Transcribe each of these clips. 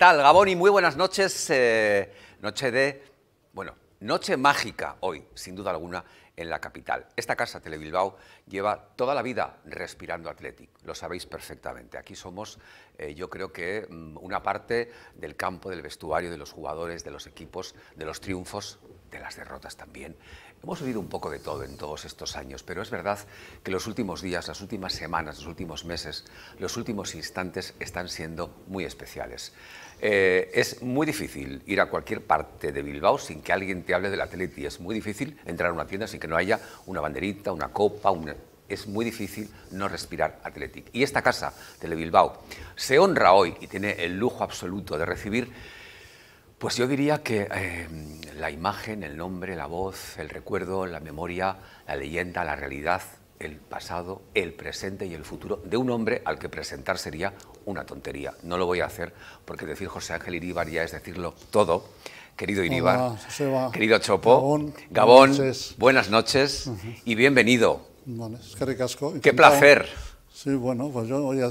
¿Qué tal, Gabón? Y muy buenas noches. eh, noche de, bueno, noche mágica hoy, sin duda alguna, en la capital. Esta casa, Telebilbao, lleva toda la vida respirando Athletic, lo sabéis perfectamente. Aquí somos, eh, yo creo que mm, una parte del campo, del vestuario, de los jugadores, de los equipos, de los triunfos, de las derrotas también. Hemos vivido un poco de todo en todos estos años, pero es verdad que los últimos días, las últimas semanas, los últimos meses, los últimos instantes están siendo muy especiales. Eh, es muy difícil ir a cualquier parte de Bilbao sin que alguien te hable del Atleti. Es muy difícil entrar a una tienda sin que no haya una banderita, una copa, una- es muy difícil no respirar Athletic. Y esta casa, Tele Bilbao, se honra hoy y tiene el lujo absoluto de recibir pues yo diría que eh, la imagen, el nombre, la voz, el recuerdo, la memoria, la leyenda, la realidad, el pasado, el presente y el futuro de un hombre al que presentar sería una tontería. No lo voy a hacer porque decir José Ángel Iríbar ya es decirlo todo. Querido Iríbar, Hola, querido Chopo, Gabón, Gabón, buenas noches. y bienvenido. Vale, es que ricasco. Qué placer. Sí, bueno, pues yo, oye,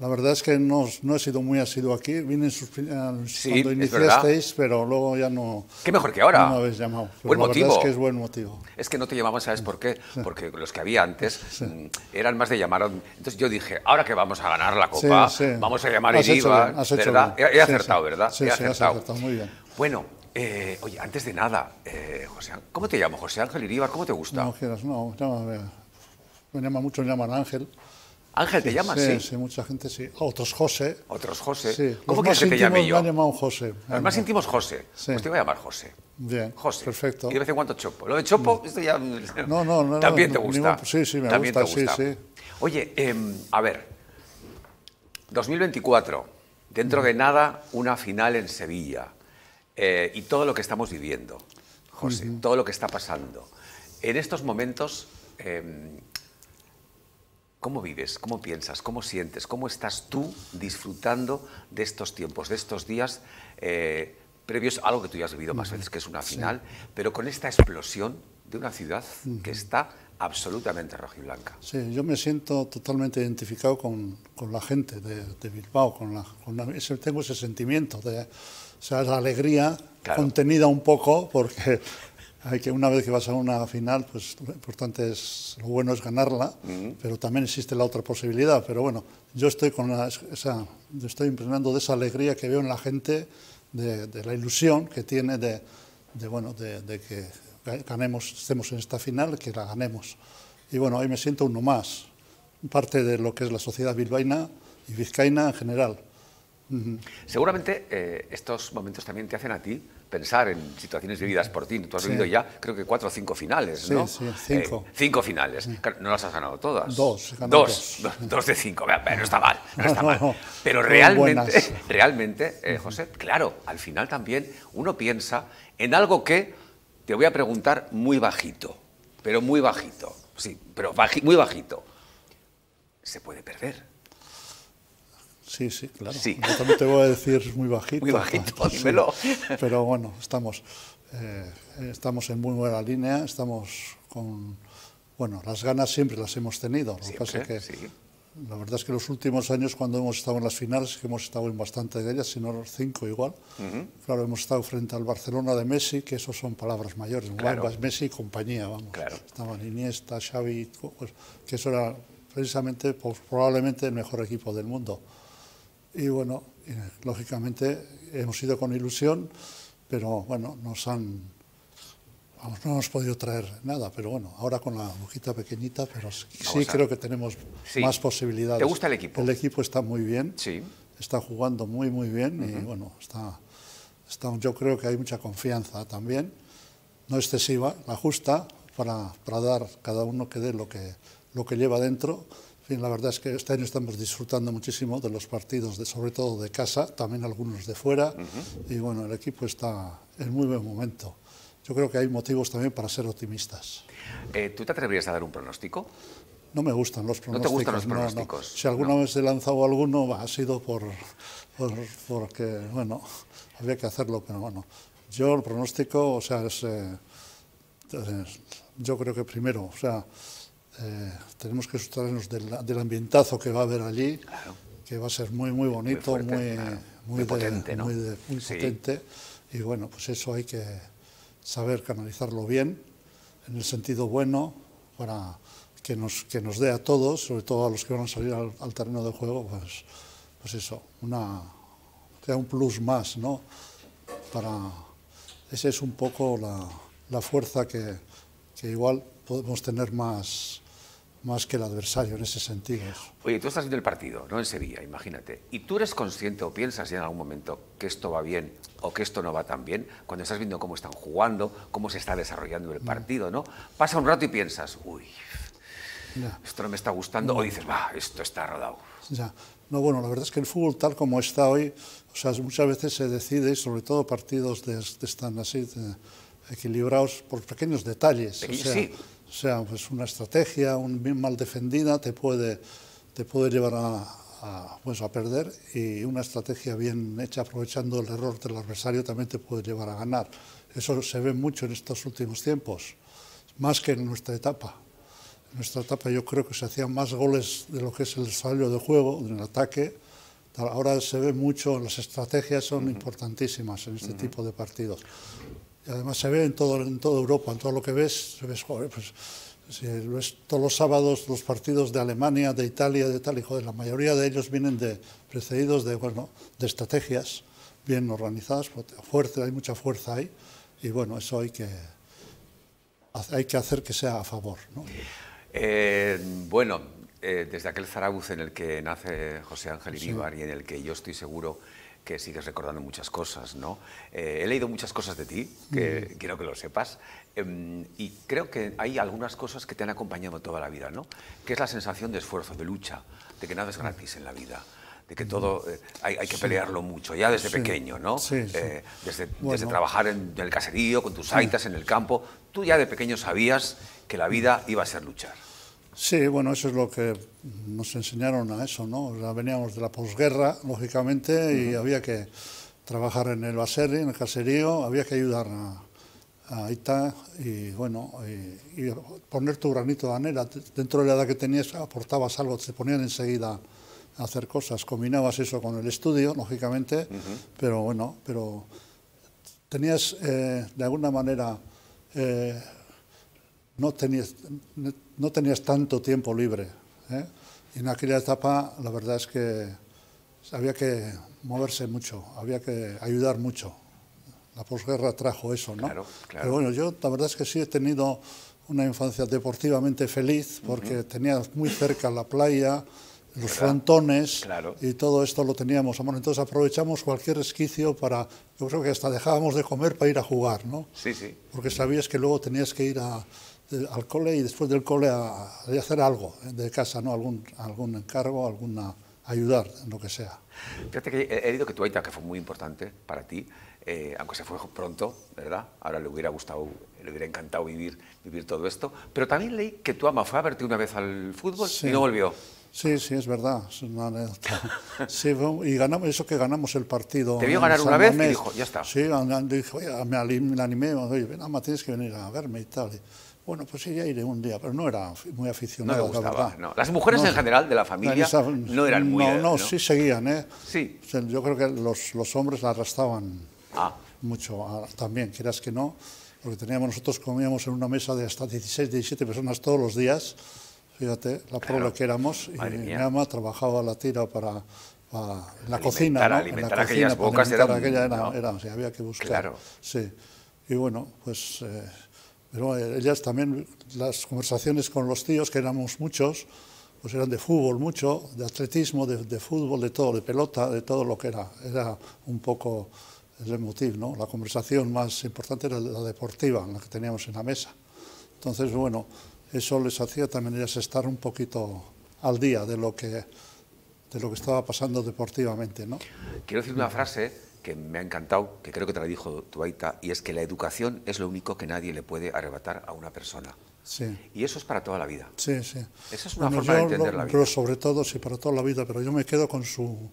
la verdad es que no, no he sido muy asiduo aquí. Vine sus, eh, Sí, cuando iniciasteis, pero luego ya no, Qué mejor que ahora. no me habéis llamado. Buen la motivo. verdad es que es buen motivo. Es que no te llamaban, ¿sabes por qué? Porque los que había antes mm, eran más de llamar. a- Entonces yo dije, ahora que vamos a ganar la Copa, Sí, vamos a llamar a Has hecho Iríbar, bien, has hecho ¿verdad? He, acertado. ¿verdad? Sí, he sí, has acertado. acertado, muy bien. Bueno, eh, oye, antes de nada, eh, José, ¿cómo te llamo? José Ángel Iríbar, ¿cómo te gusta? No quieras, no, llámame. Me llama mucho, me llaman Ángel. Ángel, ¿te llamas? sí, Sí. sí, mucha gente sí. Otros José. Otros José. Sí. ¿Cómo quieres que te llame yo? Me han llamado José. Los más íntimos, José. Sí. Pues te voy a llamar José. Bien, José. perfecto. Y de vez en cuando Chopo. Lo de Chopo, esto ya. No, no, no, También no, te gusta. sí, sí, me También gusta, te sí, gusta. sí. Oye, em, a ver. 2024. Dentro de nada, una final en Sevilla. Eh, y todo lo que estamos viviendo, José, todo lo que está pasando. En estos momentos, em, ¿Cómo vives? ¿Cómo piensas? ¿Cómo sientes? ¿Cómo estás tú disfrutando de estos tiempos, de estos días eh, previos a algo que tú ya has vivido más veces, que es una final, pero con esta explosión de una ciudad que está absolutamente rojiblanca? Sí, yo me siento totalmente identificado con, con la gente de, de Bilbao, con la, con la- ese- tengo ese sentimiento de o sea, la alegría Claro. contenida un poco, porque hay que una vez que vas a una final, pues lo importante es, lo bueno es ganarla, pero también existe la otra posibilidad. Pero bueno, yo estoy con la, esa, yo estoy impresionando de esa alegría que veo en la gente, de, de la ilusión que tiene de, de, bueno, de, de que ganemos, estemos en esta final, que la ganemos. Y bueno, ahí me siento uno más, parte de lo que es la sociedad bilbaína y vizcaína en general. Seguramente eh, estos momentos también te hacen a ti pensar en situaciones vividas por ti. Tú has Sí. vivido ya, creo que cuatro o cinco finales, Sí, ¿no? sí, cinco. Eh, cinco finales. Claro, No las has ganado todas. Dos, ganado Dos. Dos de cinco. No está mal, no está mal. Pero realmente, realmente, eh, José, claro, al final también uno piensa en algo que te voy a preguntar muy bajito, pero muy bajito. Sí, pero baji- muy bajito. ¿Se puede perder? Sí, sí, claro. Sí. Yo también te voy a decir muy bajito. Muy bajito, dímelo. Pero bueno, estamos, eh, estamos en muy buena línea, estamos con... Bueno, las ganas siempre las hemos tenido. Lo que pasa es que sí. la verdad es que los últimos años cuando hemos estado en las finales, que hemos estado en bastante de ellas, si no los cinco igual, claro, hemos estado frente al Barcelona de Messi, que eso son palabras mayores, Claro. Messi y compañía, vamos. Claro. Estaban Iniesta, Xavi, pues, que eso era precisamente, pues, probablemente el mejor equipo del mundo. Y bueno, eh, lógicamente hemos ido con ilusión, pero bueno, nos han. No hemos podido traer nada, pero bueno, ahora con la agujita pequeñita, pero sí, creo que tenemos Sí. más posibilidades. ¿Te gusta el equipo? El equipo está muy bien, Sí. está jugando muy, muy bien y bueno, está, está, yo creo que hay mucha confianza también, no excesiva, la justa, para, para dar cada uno que dé lo que, lo que lleva dentro. En fin, la verdad es que este año estamos disfrutando muchísimo de los partidos, de, sobre todo de casa, también algunos de fuera, y bueno, el equipo está en muy buen momento. Yo creo que hay motivos también para ser optimistas. Eh, ¿Tú te atreverías a dar un pronóstico? No me gustan los ¿No pronósticos. te gustan los no, no. pronósticos? Si alguna No. vez he lanzado alguno, ha sido por, por porque, bueno, había que hacerlo, pero bueno. Yo el pronóstico, o sea, es, eh, es- yo creo que primero, o sea, eh, tenemos que sustraernos del, del ambientazo que va a haber allí, que va a ser muy, muy bonito, fuerte, muy, claro. muy, potente, ¿no? Muy, potente. Y bueno, pues eso hay que saber canalizarlo bien, en el sentido bueno, para que nos, que nos dé a todos, sobre todo a los que van a salir al, terreno de juego, pues, pues eso, una, que un plus más, ¿no? Para, esa es un poco la, la fuerza que, que igual podemos tener más, más que el adversario en ese sentido. Oye, tú estás viendo el partido, ¿no? En Sevilla, imagínate. ¿Y tú eres consciente o piensas ya en algún momento que esto va bien o que esto no va tan bien? Cuando estás viendo cómo están jugando, cómo se está desarrollando el mm. partido, ¿no? Pasa un rato y piensas, uy, esto no me está gustando, o dices, va, esto está rodado. Ya. No, bueno, la verdad es que el fútbol tal como está hoy, o sea, muchas veces se decide, sobre todo partidos de, de están así, equilibrados por pequeños detalles. o sea, o sea, pues una estrategia un bien mal defendida te puede, te puede llevar a, pues a perder y una estrategia bien hecha aprovechando el error del adversario también te puede llevar a ganar. Eso se ve mucho en estos últimos tiempos, más que en nuestra etapa. En nuestra etapa yo creo que se hacían más goles de lo que es el desarrollo de juego, en el ataque. Ahora se ve mucho, las estrategias son importantísimas en este tipo de partidos. Y además se ve en, todo, en toda Europa, en todo lo que ves, se ves, joder, pues, si ves todos los sábados los partidos de Alemania, de Italia, de tal, y joder, la mayoría de ellos vienen de, precedidos de, bueno, de estrategias bien organizadas, fuerte, hay mucha fuerza ahí, y bueno, eso hay que, hay que hacer que sea a favor. ¿no? Eh, bueno, eh, desde aquel Zaragoza en el que nace José Ángel Iríbar y en el que yo estoy seguro que sigues recordando muchas cosas, ¿no? Eh, he leído muchas cosas de ti, que mm. quiero que lo sepas, em, y creo que hay algunas cosas que te han acompañado toda la vida, ¿no? Que es la sensación de esfuerzo, de lucha, de que nada es gratis en la vida de que todo eh, hay, que pelearlo mucho, ya desde pequeño, ¿no? Eh, desde, desde, trabajar en, el caserío, con tus aitas, en el campo, tú ya de pequeño sabías que la vida iba a ser luchar. Sí, bueno, eso es lo que nos enseñaron a eso, ¿no? veníamos de la posguerra, lógicamente, y había que trabajar en el baserri, en el caserío, había que ayudar a, Ita y, bueno, y, poner tu granito de anera. Dentro de la edad que tenías aportabas algo, te ponían enseguida a hacer cosas. Combinabas eso con el estudio, lógicamente, pero bueno, pero tenías eh, de alguna manera... Eh, no tenías, no tenías tanto tiempo libre. ¿eh? Y en aquella etapa la verdad es que había que moverse mucho, había que ayudar mucho. La posguerra trajo eso, ¿no? Claro, Pero bueno, yo la verdad es que sí he tenido una infancia deportivamente feliz porque tenía muy cerca la playa, los frontones y todo esto lo teníamos a mano. Entonces aprovechamos cualquier resquicio para, yo creo que hasta dejábamos de comer para ir a jugar, ¿no? Sí, sí. Porque sabías que luego tenías que ir a, al cole y después del cole a, hacer algo ¿eh? de casa, ¿no? algún, algún encargo, alguna ayudar en lo que sea. Fíjate que he leído que tu aita, que fue muy importante para ti, eh, aunque se fue pronto, ¿verdad? Ahora le hubiera gustado, le hubiera encantado vivir, vivir todo esto. Pero también leí que tu ama fue a verte una vez al fútbol y no volvió. Sí, sí, es verdad, es una anécdota. Sí, y ganamos, eso que ganamos el partido. Te vio ganar una vez y dijo, ya está. Sí, dijo, me animé, oye, ven, ama, tienes que venir a verme y tal. Bueno, pues ya iré un día, pero no era muy aficionado, no la verdad. No. Las mujeres en general de la familia no eran muy... No, no, sí seguían, ¿eh? Sí. yo creo que los, los hombres la arrastraban ah. mucho también, quieras que no, porque teníamos, nosotros comíamos en una mesa de hasta 16, 17 personas todos los días, fíjate, la claro. que éramos, y mi mamá trabajaba la tira para, en la cocina, ¿no? Alimentar en la aquellas cocina, bocas era, aquella era, era, sí, había que buscar. Claro. Sí. Y bueno, pues... Eh, pero ellas también, las conversaciones con los tíos, que éramos muchos, pues eran de fútbol mucho, de atletismo, de, fútbol, de todo, de pelota, de todo lo que era. Era un poco el motivo, ¿no? La conversación más importante era la deportiva, la que teníamos en la mesa. Entonces, bueno, eso les hacía también ellas estar un poquito al día de lo que, de lo que estaba pasando deportivamente, ¿no? Quiero decir una frase que me ha encantado, que creo que te la dijo tu Aita, y es que la educación es lo único que nadie le puede arrebatar a una persona. Sí. Y eso es para toda la vida. Sí, sí. Esa es una forma de entender la vida. Pero sobre todo, sí, para toda la vida, pero yo me quedo con su,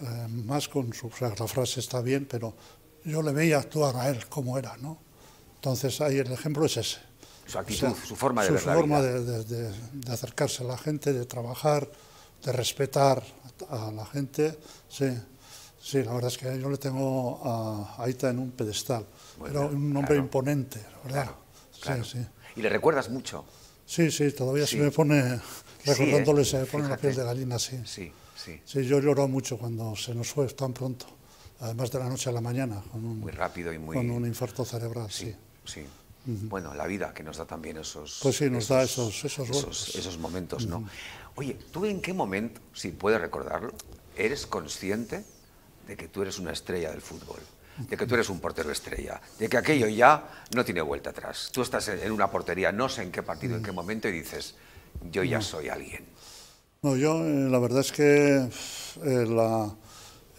eh, más con su, la frase está bien, pero yo le veía actuar a él como era, ¿no? Entonces ahí el ejemplo es ese. Su actitud, su forma de su ver forma la vida. De, de, de, acercarse a la gente, de trabajar, de respetar a la gente, sí. Sí, la verdad es que yo le tengo a Aita en un pedestal. Era un hombre imponente, ¿verdad? Sí, sí. ¿Y le recuerdas mucho? Sí, sí, todavía se me pone, recordándole, ¿eh? se me pone la piel de gallina, sí. Sí, sí. Sí, yo lloro mucho cuando se nos fue tan pronto, además de la noche a la mañana. Con un, muy rápido y muy... Con un infarto cerebral, sí. Sí. Bueno, la vida que nos da también esos... Pues sí, nos da esos, esos, esos, esos momentos, ¿no? Oye, ¿tú en qué momento, si puedes recordarlo, eres consciente de que tú eres una estrella del fútbol? de que tú eres un portero estrella, de que aquello ya no tiene vuelta atrás. Tú estás en una portería, no sé en qué partido, en qué momento, y dices, yo ya soy alguien. No, yo eh, la verdad es que eh,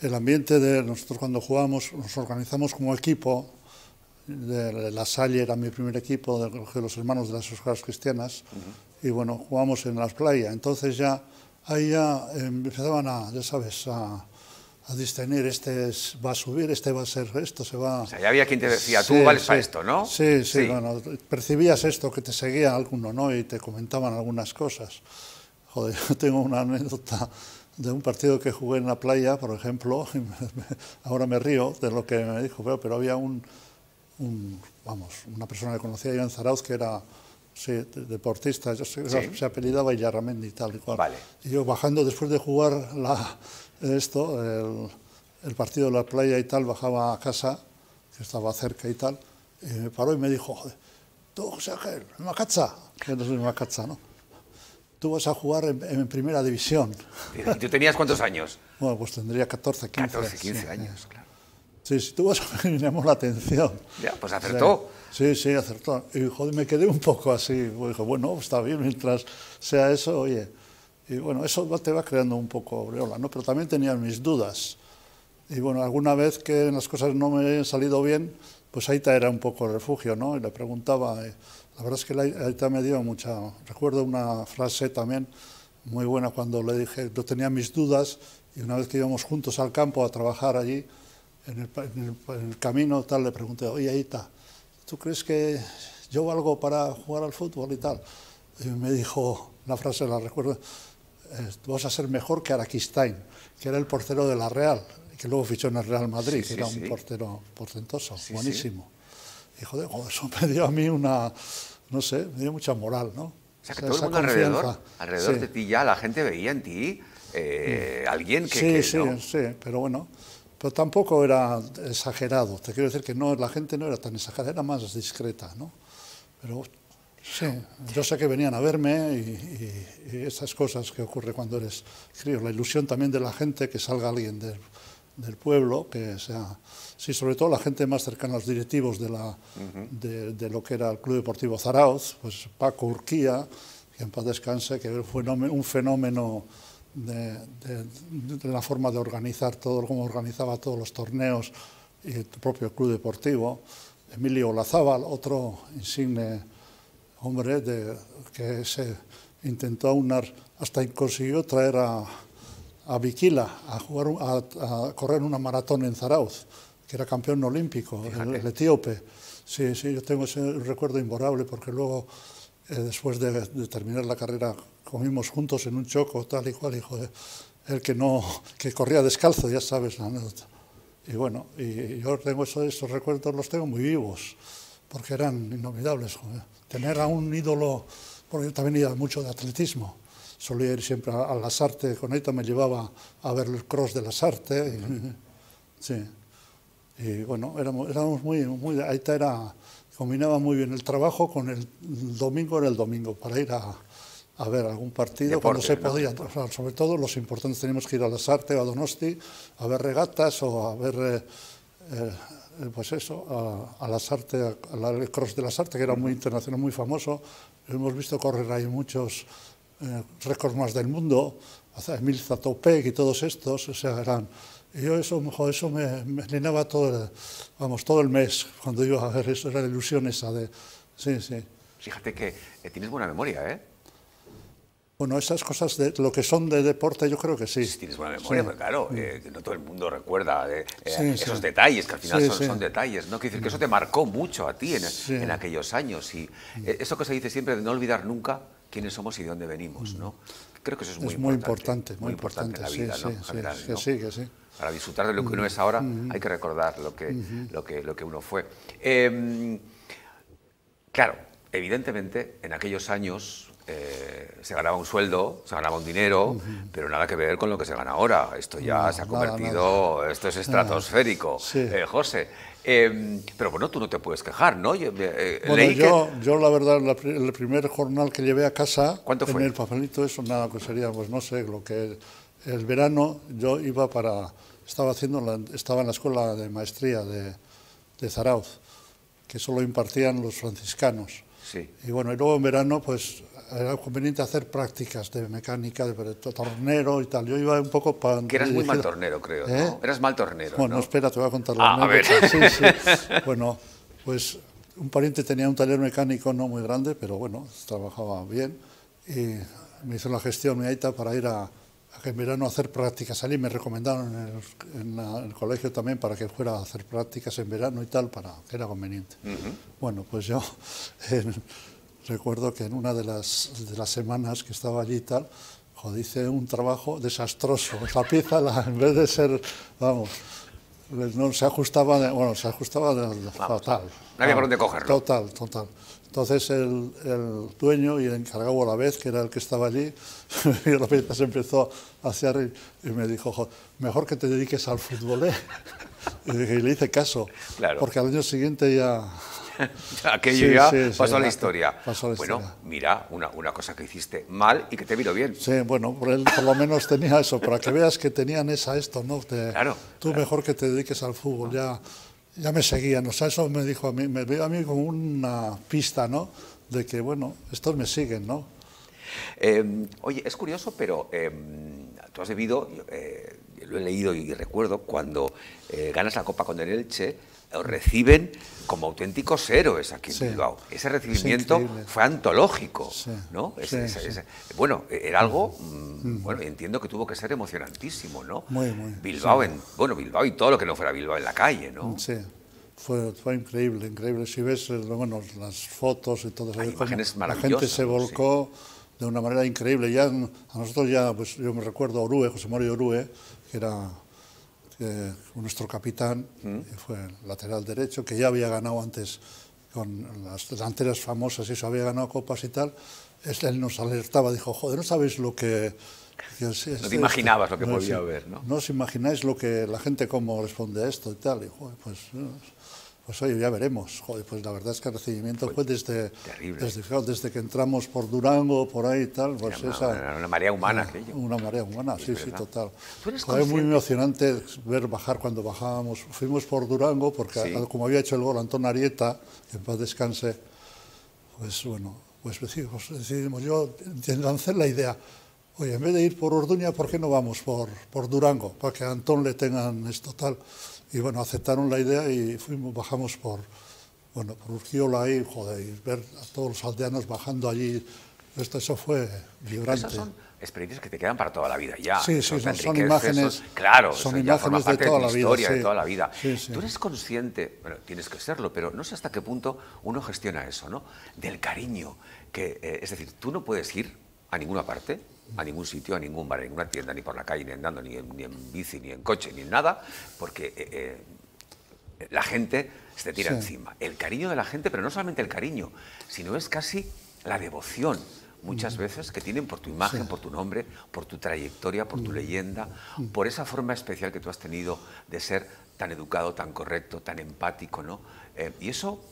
el ambiente de nosotros cuando jugamos, nos organizamos como equipo, de La Salle era mi primer equipo, de, los hermanos de las escuelas cristianas, y bueno, jugamos en las playas. Entonces ya, ahí ya empezaban a, ya sabes, a, a discernir, este va a subir, este va a ser esto, se va... O sea, ya había quien te decía, tú vales para esto, ¿no? Sí, sí, bueno, percibías esto, que te seguía alguno, ¿no? Y te comentaban algunas cosas. Joder, yo tengo una anécdota de un partido que jugué en la playa, por ejemplo, ahora me río de lo que me dijo, pero, pero había un, vamos, una persona que conocía yo en Zarauz que era sí, deportista, yo sé, se apellidaba Yarramendi y tal y cual. Vale. Y yo bajando después de jugar la, esto, el, partido de la playa y tal, bajaba a casa, que estaba cerca y tal, y me paró y me dijo, joder, tú, José Ángel, Macacha, que no soy Macacha, ¿no? Tú vas a jugar en, primera división. ¿Y tú tenías cuántos años? Bueno, pues tendría 14, 15. 14, 15 años, claro. Sí, si tú vas a me llamó la atención. Ya, pues acertó. sí, sí, acertó. Y joder, me quedé un poco así. Dijo, bueno, está bien, mientras sea eso, oye, y bueno, eso te va creando un poco aureola, ¿no? Pero también tenía mis dudas. Y bueno, alguna vez que las cosas no me han salido bien, pues Aita era un poco refugio, ¿no? Y le preguntaba, eh, la verdad es que Aita me dio mucha... Recuerdo una frase también muy buena cuando le dije, yo tenía mis dudas y una vez que íbamos juntos al campo a trabajar allí, en el, en el camino tal, le pregunté, oye Aita, ¿tú crees que yo valgo para jugar al fútbol y tal? Y me dijo, una frase la recuerdo, vas a ser mejor que Araquistain, que era el portero de la Real, que luego fichó en el Real Madrid, que era un portero portentoso, buenísimo. Y joder, eso me dio a mí una, no sé, me dio mucha moral, ¿no? O sea, que todo el mundo alrededor, alrededor de ti ya, la gente veía en ti eh, alguien que... Sí, sí, sí, pero bueno, pero tampoco era exagerado. Te quiero decir que no, la gente no era tan exagerada, era más discreta, ¿no? Pero Sí, yo sé que venían a verme y, esas cosas que ocurre cuando eres crío, la ilusión también de la gente que salga alguien del, pueblo, que sea, sí, sobre todo la gente más cercana a los directivos de, la, de, lo que era el Club Deportivo Zarauz, pues Paco Urquía, que en paz descanse, que fue un fenómeno de, la forma de organizar todo, cómo organizaba todos los torneos y el propio Club Deportivo, Emilio Olazábal, otro insigne hombre, de, que se intentó aunar, hasta consiguió traer a, a a, jugar, a, correr una maratón en Zarauz, que era campeón olímpico, el, etíope. Sí, sí, yo tengo ese recuerdo imborrable porque luego, eh, después de, terminar la carrera, comimos juntos en un choco, tal y cual, hijo de el que no, que corría descalzo, ya sabes la anécdota. Y bueno, y yo tengo esos, esos recuerdos, los tengo muy vivos, porque eran inolvidables. Joder tener a un ídolo, porque yo también iba mucho de atletismo, solía ir siempre a, las artes, con Aita me llevaba a ver el cross de las artes, y, sí, y bueno, éramos, éramos muy, muy, Aita era, combinaba muy bien el trabajo con el, domingo en el domingo, para ir a, a ver algún partido cuando se podía, sobre todo los importantes teníamos que ir a las artes o a Donosti a ver regatas o a ver... Eh, eh, pues eso, a, a las artes, al Cross de las Artes, que era muy internacional, muy famoso. Hemos visto correr ahí muchos eh, récords más del mundo, Emil Zatopek y todos estos, o sea, eran... Y yo eso, eso me, me, llenaba todo el, vamos, todo el mes cuando iba a ver eso, era la ilusión esa de... Sí, sí. Fíjate que eh, tienes buena memoria, ¿eh? Bueno, esas cosas de lo que son de deporte, yo creo que sí. tienes buena memoria, pero claro, eh, no todo el mundo recuerda eh, eh, esos detalles, que al final son, detalles, ¿no? Quiere decir que eso te marcó mucho a ti en, aquellos años. Y eso que se dice siempre de no olvidar nunca, quiénes somos y de dónde venimos, ¿no? Creo que eso es muy, muy importante, Muy importante, en la vida, sí, ¿no? Sí, en general, sí, ¿no? sí, que sí. Para disfrutar de lo que uno es ahora, hay que recordar lo que, lo que, lo que uno fue. Eh, claro, evidentemente, en aquellos años eh, se ganaba un sueldo, se ganaba un dinero, pero nada que ver con lo que se gana ahora. Esto ya No, se ha nada, convertido, esto es estratosférico, Sí. eh, José. Eh, pero bueno, tú no te puedes quejar, ¿no? Yo, eh, Bueno, leí que- yo, yo la verdad, la el primer jornal que llevé a casa, ¿Cuánto en fue? el papelito, eso nada, que sería, pues no sé, lo que el verano yo iba para, estaba haciendo, la- estaba en la escuela de maestría de, de Zarauz, que solo impartían los franciscanos. Sí. Y bueno, y luego en verano, pues era conveniente hacer prácticas de mecánica, de, tornero y tal. Yo iba un poco para... que eras muy mal tornero, creo, ¿no? ¿Eh? Eras mal tornero, Bueno, ¿no? espera, te voy a contar la Ah, a ver. Sí, sí. Bueno, pues un pariente tenía un taller mecánico no muy grande, pero bueno, trabajaba bien y me hizo la gestión mi aita para ir a, a que en verano a hacer prácticas. Allí me recomendaron en el, en la- en el colegio también para que fuera a hacer prácticas en verano y tal, para que era conveniente. Bueno, pues yo en- recuerdo que en una de las, de las semanas que estaba allí y tal, joder, hice un trabajo desastroso. La pieza, la- en vez de ser, vamos, no se ajustaba, de- bueno, se ajustaba de, fatal. no había por dónde cogerlo. Total, total. Entonces el, el dueño y el encargado a la vez, que era el que estaba allí, y la pieza se empezó a hacer y, me dijo, "Jo, mejor que te dediques al fútbol, ¿eh?". Y, dije, y le hice caso, Claro. porque al año siguiente ya... Aquello Sí, ya sí, sí, pasó a la historia. pasó a la bueno, historia. mira, una, una cosa que hiciste mal y que te vino bien. Sí, bueno, por él por lo menos tenía eso, para que veas que tenían esa esto, ¿no? De, Claro, Tú mejor que te dediques al fútbol, ya, ya me seguían, o sea, eso me dijo a mí, me veo a mí como una pista, ¿no? De que, bueno, estos me siguen, ¿no? Eh, oye, es curioso, pero eh, tú has debido, eh, lo he leído y recuerdo, cuando eh, ganas la Copa con el Elche, reciben como auténticos héroes aquí en Sí. Bilbao. Ese recibimiento fue antológico, Sí, ¿no? sí, Ese- ese- sí. ese- bueno, era algo, mm, bueno, entiendo que tuvo que ser emocionantísimo, ¿no? Muy, muy, Bilbao en, bueno, Bilbao y todo lo que no fuera Bilbao en la calle, ¿no? Sí, fue, fue increíble, increíble. Si ves, eh, bueno, las fotos y todo eso, la gente se volcó de una manera increíble. Ya, a nosotros ya, pues yo me recuerdo a Orue, José Mario Orue, que era eh, nuestro capitán, Mm. que fue lateral derecho, que ya había ganado antes con las delanteras famosas y eso, había ganado copas y tal. Él nos alertaba, dijo, joder, no sabéis lo que... que sí, este- imaginabas lo que no, podía haber, ¿no? No os imagináis lo que la gente cómo responde a esto y tal. Y, joder, pues, pues oye, ya veremos. Joder, pues la verdad es que el recibimiento fue, desde, desde, que entramos por Durango, por ahí y tal. Pues Era una- esa, una marea humana una, aquello. Una marea humana, sí, sí, total. ¿Tú eres Fue muy emocionante ver bajar cuando bajábamos. Fuimos por Durango porque Sí. como había hecho el gol Antón Arieta, que en paz descanse, pues bueno, pues decidimos, decidimos yo lancé la idea, oye, en vez de ir por Orduña, ¿por qué no vamos por, por Durango? Para que a Antón le tengan esto tal. Y bueno, aceptaron la idea y fuimos, bajamos por, bueno, por Urquiola ahí, joder, y ver a todos los aldeanos bajando allí. Esto, eso fue vibrante. Esas son experiencias que te quedan para toda la vida ya. Sí, sí, son- son imágenes- eso- claro, son imágenes de toda la vida, de sí. toda la vida. Sí, sí. Tú eres consciente, bueno, tienes que serlo, pero no sé hasta qué punto uno gestiona eso, ¿no? Del cariño. Que, eh, es decir, tú no puedes ir a ninguna parte, a ningún sitio, a ningún bar, a ninguna tienda, ni por la calle, ni andando, ni en, ni en bici, ni en coche, ni en nada, porque eh, eh, la gente se te tira Sí. encima. El cariño de la gente, pero no solamente el cariño, sino es casi la devoción, muchas veces, que tienen por tu imagen, por tu nombre, por tu trayectoria, por tu leyenda, por esa forma especial que tú has tenido de ser tan educado, tan correcto, tan empático, ¿no? Eh, y eso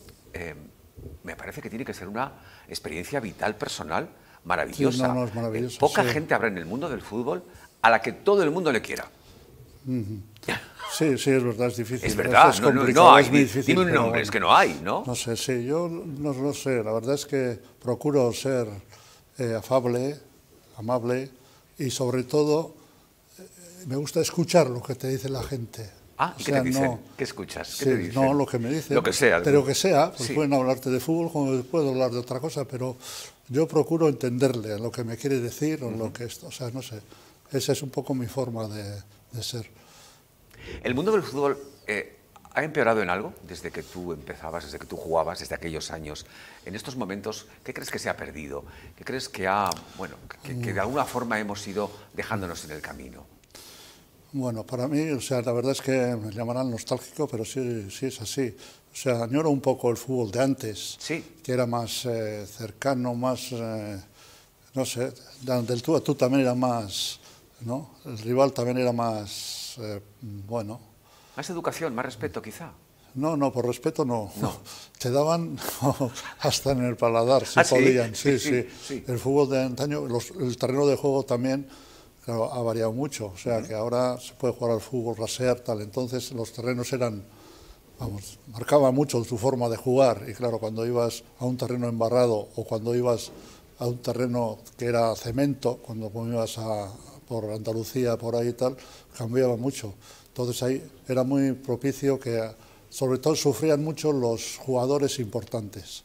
me parece que tiene que ser una experiencia vital, personal, maravillosa. Sí, no, no, Eh, Poca sí. gente habrá en el mundo del fútbol a la que todo el mundo le quiera. Sí, sí, es verdad, es difícil. Es verdad, es no, no, complicado, no hay, es muy di- difícil, dime un nombre, bueno. es que no hay, ¿no? No sé, sí, yo no lo sé, la verdad es que procuro ser eh, afable, amable y sobre todo eh, me gusta escuchar lo que te dice la gente. Ah, ¿y O qué sea, te dicen? no- ¿Qué escuchas? ¿Qué sí, te dicen? No, lo que me dicen. Lo que sea. Pero que sea, pues Sí. pueden hablarte de fútbol como puedo hablar de otra cosa, pero yo procuro entenderle lo que me quiere decir o lo que esto, o sea, no sé. Esa es un poco mi forma de, de ser. El mundo del fútbol, eh, ¿Ha empeorado en algo desde que tú empezabas, desde que tú jugabas, desde aquellos años? En estos momentos, ¿qué crees que se ha perdido? ¿Qué crees que ha, bueno, que, de alguna forma hemos ido dejándonos en el camino? Bueno, para mí, o sea, la verdad es que me llamarán nostálgico, pero sí, sí es así. O sea, añoro un poco el fútbol de antes, que era más eh, cercano, más, eh, no sé, del tú a tú también era más, ¿no? El rival también era más, eh, bueno, más educación, más respeto quizá. No, no, por respeto no. no. Te daban hasta en el paladar, si ¿Ah, podían. Sí sí, sí, El fútbol de antaño, el terreno de juego también claro, ha variado mucho. O sea, que ahora se puede jugar al fútbol, rasear, tal. Entonces los terrenos eran, vamos, marcaba mucho tu forma de jugar. Y claro, cuando ibas a un terreno embarrado o cuando ibas a un terreno que era cemento, cuando ibas a, por Andalucía, por ahí y tal, cambiaba mucho. Entonces ahí era muy propicio que, sobre todo, sufrían mucho los jugadores importantes.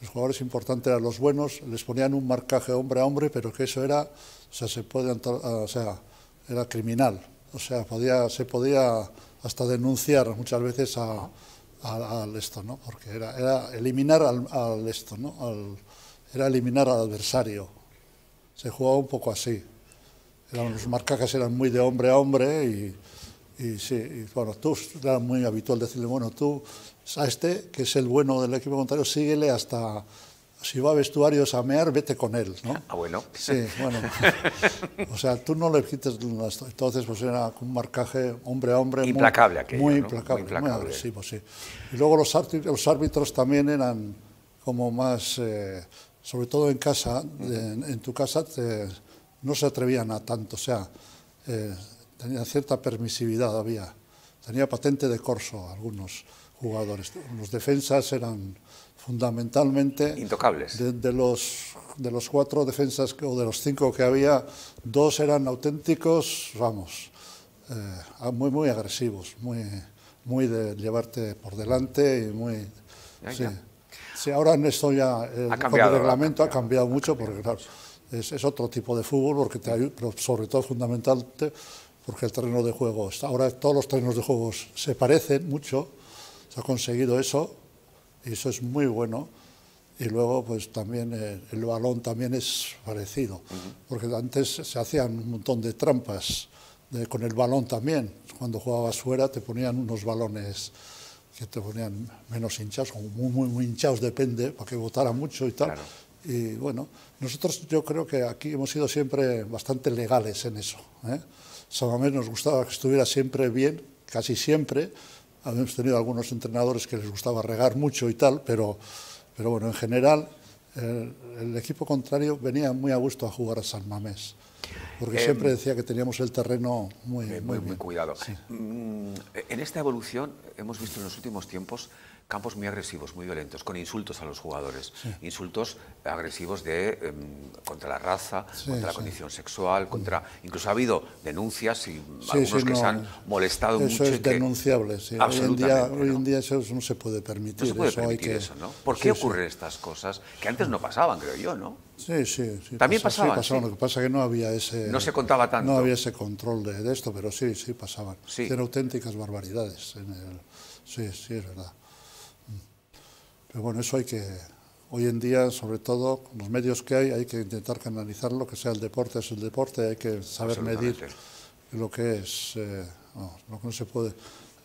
Los jugadores importantes eran los buenos, les ponían un marcaje hombre a hombre, pero que eso era, o sea, se puede, o sea, era criminal. O sea, podía, se podía hasta denunciar muchas veces al esto, ¿no? Porque era, era eliminar al, ¿no? era eliminar al adversario. Se jugaba un poco así. los marcajes eran muy de hombre a hombre y y sí, bueno, tú, era muy habitual decirle, bueno, tú a este, que es el bueno del equipo contrario, síguele hasta, si va a vestuarios a mear, vete con él, ¿no? Ah, bueno. Sí, bueno. o sea, tú no le quites, entonces pues era un marcaje hombre a hombre. Implacable aquello, Muy implacable, muy, implacable. muy agresivo, sí. Y luego los árbitros, los árbitros también eran como más, eh, sobre todo en casa, en, tu casa, no se atrevían a tanto, o sea... Eh, tenía cierta permisividad, había, tenía patente de corso algunos jugadores. Los defensas eran fundamentalmente... Intocables. De, los, de los cuatro defensas o de los cinco que había, dos eran auténticos, vamos, eh, muy, muy agresivos, muy, muy de llevarte por delante y muy... sí. ahora en esto ya el, reglamento ha cambiado, mucho porque claro, es, es, otro tipo de fútbol, porque te pero sobre todo fundamentalmente porque el terreno de juego, ahora todos los terrenos de juego se parecen mucho, se ha conseguido eso, y eso es muy bueno. Y luego, pues también eh, el balón también es parecido, porque antes se hacían un montón de trampas con el balón también. Cuando jugabas fuera te ponían unos balones que te ponían menos hinchados, o muy, muy, muy hinchados, depende, para que votara mucho y tal. Y bueno, nosotros yo creo que aquí hemos sido siempre bastante legales en eso. ¿eh? Samamés nos gustaba que estuviera siempre bien, casi siempre. Habíamos tenido algunos entrenadores que les gustaba regar mucho y tal, pero, pero bueno, en general el, equipo contrario venía muy a gusto a jugar a San Mamés, porque em, siempre decía que teníamos el terreno muy, muy, muy, cuidado. Mm, en esta evolución hemos visto en los últimos tiempos campos muy agresivos, muy violentos, con insultos a los jugadores, insultos agresivos de, em, contra la raza, contra la condición sexual, contra incluso ha habido denuncias y algunos que se han molestado mucho. Eso es denunciable, sí. Hoy en, día, hoy en día eso no se puede permitir. No se puede permitir eso, ¿no? ¿Por qué ocurren estas cosas? Que antes no pasaban, creo yo, ¿no? Sí, sí. sí También pasaban. pasaban. Lo que pasa es que no había ese... No se contaba tanto. No había ese control de, esto, pero sí, sí pasaban. Eran auténticas barbaridades. En el, sí, sí, es verdad. Pero bueno, eso hay que, hoy en día, sobre todo, con los medios que hay, hay que intentar canalizarlo, que sea el deporte, es el deporte, hay que saber medir lo que es, eh, lo que no se puede,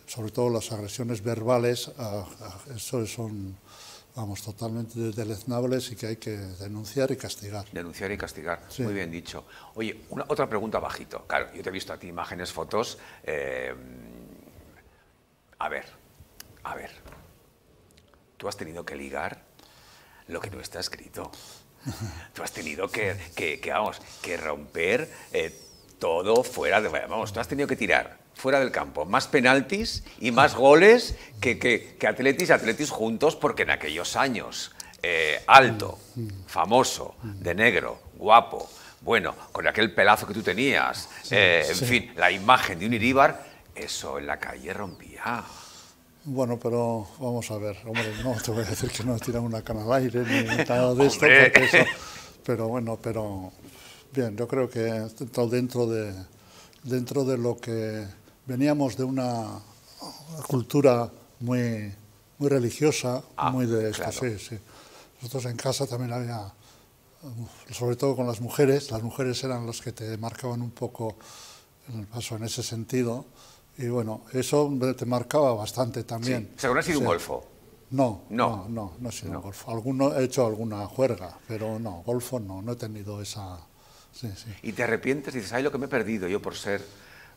sobre todo las agresiones verbales, eso son, vamos, totalmente deleznables y que hay que denunciar y castigar. Denunciar y castigar, muy bien dicho. Oye, una, otra pregunta bajito. Claro, yo te he visto a ti imágenes, fotos. Eh, a ver, a ver, tú has tenido que ligar lo que no está escrito. Tú has tenido que, que, vamos, que romper eh, todo fuera de... Vamos, tú has tenido que tirar fuera del campo más penaltis y más goles que, que, que Atletis y Atletis juntos, porque en aquellos años, eh, alto, famoso, de negro, guapo, bueno, con aquel pelazo que tú tenías, eh, en fin, la imagen de un Iríbar, eso en la calle rompía. Bueno, pero vamos a ver, hombre, no te voy a decir que no tiran una cana al aire ni nada de esto, pero bueno, pero bien, yo creo que dentro de, dentro de lo que veníamos de una, cultura muy, muy religiosa, Ah, muy de esto, claro. sí, sí. Nosotros en casa también había, sobre todo con las mujeres, las mujeres eran los que te marcaban un poco el paso en ese sentido. Y bueno, eso te marcaba bastante también. O sea, que no ha sido un Sí. golfo. No, No. no, no, no, he sido golfo. Alguno, he hecho alguna juerga, pero no, golfo no, no he tenido esa... Sí, sí. Y te arrepientes y dices, ay, lo que me he perdido yo por ser...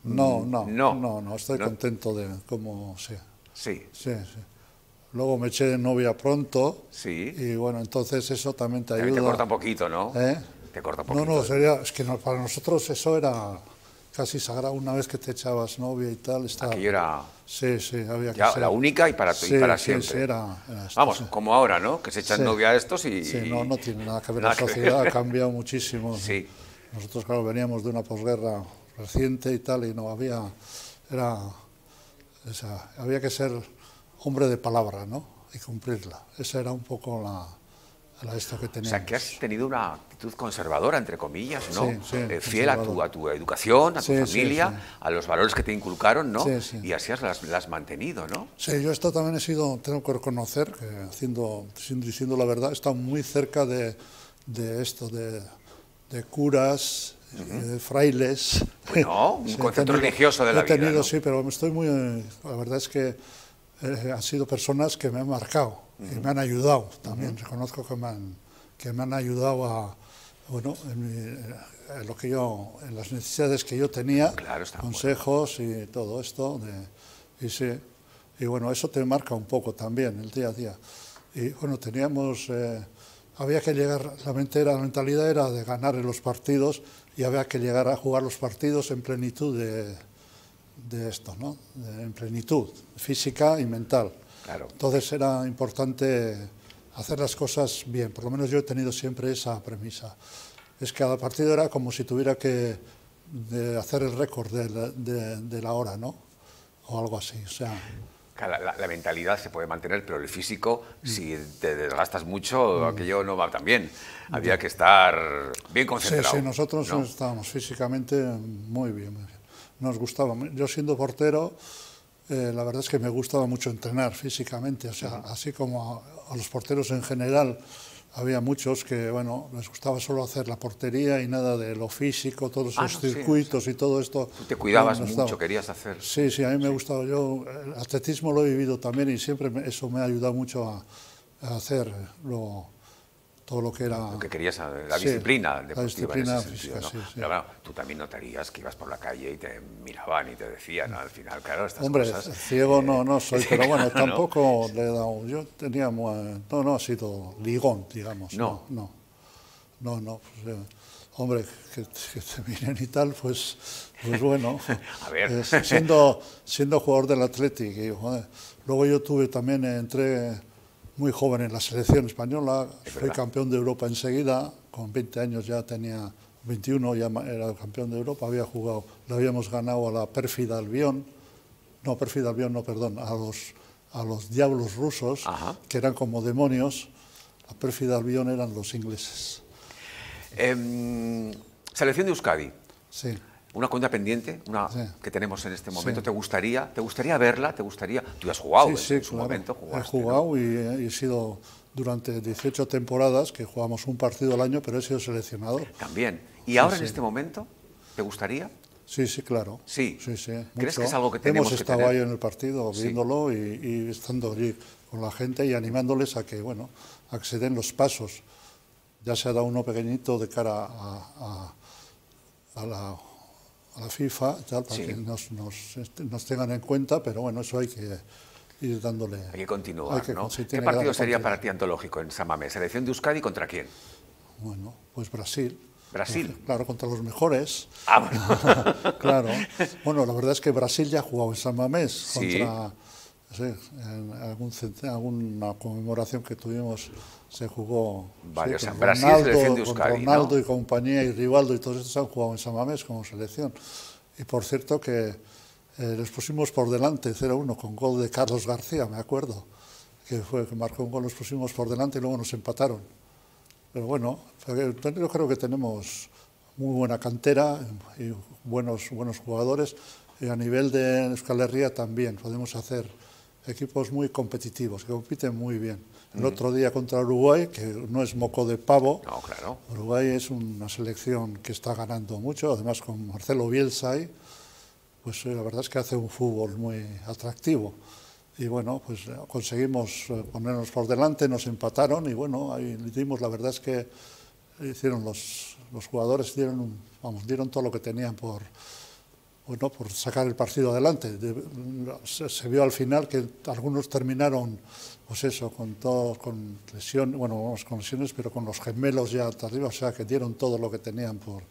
No, no, Mm, no, no, no, estoy no. contento de cómo sí, Sí, sí, sí. Luego me eché de novia pronto sí. y bueno, entonces eso también te También ayuda. te corta un poquito, ¿no? ¿Eh? Te corta un No, poquito. no, sería, es que no, para nosotros eso era casi sagrado. Una vez que te echabas novia y tal, estaba... Aquello era Sí, sí, había que ya ser- la única y para, y Sí, para sí, siempre. sí, era- era esto, Vamos, como ahora, ¿no? Que se echan novia a estos y... Sí, no, no tiene nada que ver. Nada la sociedad ha cambiado muchísimo. Sí. Nosotros, claro, veníamos de una posguerra reciente y tal, y no había. Era. o sea, había que ser hombre de palabra, ¿no? Y cumplirla. Esa era un poco la, la esto que O teníamos. sea, que has tenido una actitud conservadora, entre comillas, ¿no? Sí, sí, Eh, fiel a tu, a tu educación, a tu Sí, familia, a los valores que te inculcaron, ¿no? Y así has las, las mantenido, ¿no? Sí, yo esto también he sido, tengo que reconocer, que haciendo, diciendo la verdad, he estado muy cerca de, de esto, de, de curas, eh, de frailes. Bueno, un Sí, concepto religioso de la he tenido, vida, ¿no? sí, pero estoy muy, eh, la verdad es que eh, han sido personas que me han marcado y me han ayudado también. Reconozco que me han, que me han ayudado a, bueno, en, mi- en lo que yo, en las necesidades que yo tenía, Claro, está bueno. consejos y todo esto. De, y sí, y bueno, eso te marca un poco también el día a día. Y bueno, teníamos, eh, había que llegar, la, mente era- la mentalidad era de ganar en los partidos y había que llegar a jugar los partidos en plenitud de, de esto, ¿no? De- en plenitud física y mental. Claro. Entonces era importante hacer las cosas bien, por lo menos yo he tenido siempre esa premisa. Es que cada partido era como si tuviera que de hacer el récord de, la- de- de la hora, ¿no? O algo así, o sea... Claro, La, la mentalidad se puede mantener, pero el físico, si te desgastas mucho, aquello no va tan bien. Había que estar bien Sí, concentrado. sí, nosotros ¿no? estábamos físicamente muy bien, muy bien. Nos gustaba. Yo siendo portero, eh, la verdad es que me gustaba mucho entrenar físicamente, o sea, así como a, a los porteros en general, había muchos que, bueno, les gustaba solo hacer la portería y nada de lo físico, todos Ah, esos no, sí, circuitos y todo esto. Tú te cuidabas no, no mucho, estaba. querías hacer... Sí, sí, a mí me ha gustado. Yo el atletismo lo he vivido también y siempre me- eso me ha ayudado mucho a, a hacer lo- todo lo que era... Lo que querías, eh, la Sí, disciplina la deportiva disciplina en ese sentido, física, ¿no? sí, sí. Pero bueno, tú también notarías que ibas por la calle y te miraban y te decían, al final, claro, estas Hombre, cosas... ciego no, no soy, pero bueno, tampoco le he dado. Yo tenía. No, no ha sido ligón, digamos. No. No, no. No, pues, eh, hombre, que, que te miren y tal, pues, pues bueno. A ver. Eh, siendo, siendo jugador del Athletic, y, joder, luego yo tuve también, eh, entré muy joven en la selección española, fui verdad. campeón de Europa enseguida, con 20 años ya tenía 21, ya era campeón de Europa, había jugado, le habíamos ganado a la pérfida Albión, no, pérfida Albión, no, perdón, a los, a los diablos rusos, Ajá. que eran como demonios, la pérfida Albión eran los ingleses. Em, selección de Euskadi, Sí. Una cuenta pendiente, una Sí. que tenemos en este momento. Sí. ¿Te gustaría, te gustaría verla? ¿Te gustaría? Tú has jugado en, sí, en su claro. momento, He jugaste, ¿no? jugado y he, he sido durante 18 temporadas que jugamos un partido al año, pero he sido seleccionador. También. ¿Y ahora en este momento te gustaría? Sí, sí, claro. Sí. sí, sí ¿Crees que es algo que tenemos Hemos que estado tener? ahí en el partido viéndolo y, y estando allí con la gente y animándoles a que, bueno, a que se den los pasos. Ya se ha dado uno pequeñito de cara a, a- a la, a la FIFA tal, para Sí. que nos, nos, este, nos tengan en cuenta, pero bueno, eso hay que ir dándole. Hay que continuar, hay que- ¿no? ¿Qué partido sería para ti antológico en San Mamés? ¿Selección de Euskadi contra quién? Bueno, pues Brasil. Brasil. Claro, contra los mejores. Ah, bueno. claro. Bueno, la verdad es que Brasil ya ha jugado en San Mamés Sí. contra sí, en algún alguna conmemoración que tuvimos se jugó Vale, sí, con Brasil, Ronaldo, con Euskadi, Ronaldo ¿no? y compañía y Rivaldo y todos estos han jugado en San Mamés como selección. Y por cierto que eh, les pusimos por delante 0-1 con gol de Carlos García, me acuerdo, que fue que marcó un gol, los pusimos por delante y luego nos empataron. Pero bueno, yo creo que tenemos muy buena cantera y buenos, buenos jugadores. Y a nivel de Euskal Herria también podemos hacer equipos muy competitivos, que compiten muy bien. El otro día contra Uruguay, que no es moco de pavo. No, claro. Uruguay es una selección que está ganando mucho, además con Marcelo Bielsa ahí, pues eh, la verdad es que hace un fútbol muy atractivo. Y bueno, pues eh, conseguimos eh, ponernos por delante, nos empataron y bueno, ahí dimos, la verdad es que hicieron los, los jugadores dieron, un- vamos, dieron todo lo que tenían por, bueno, por sacar el partido adelante. De- se, se vio al final que algunos terminaron, pues eso, con todo, con lesiones, bueno, vamos, con lesiones, pero con los gemelos ya hasta arriba, o sea, que dieron todo lo que tenían por,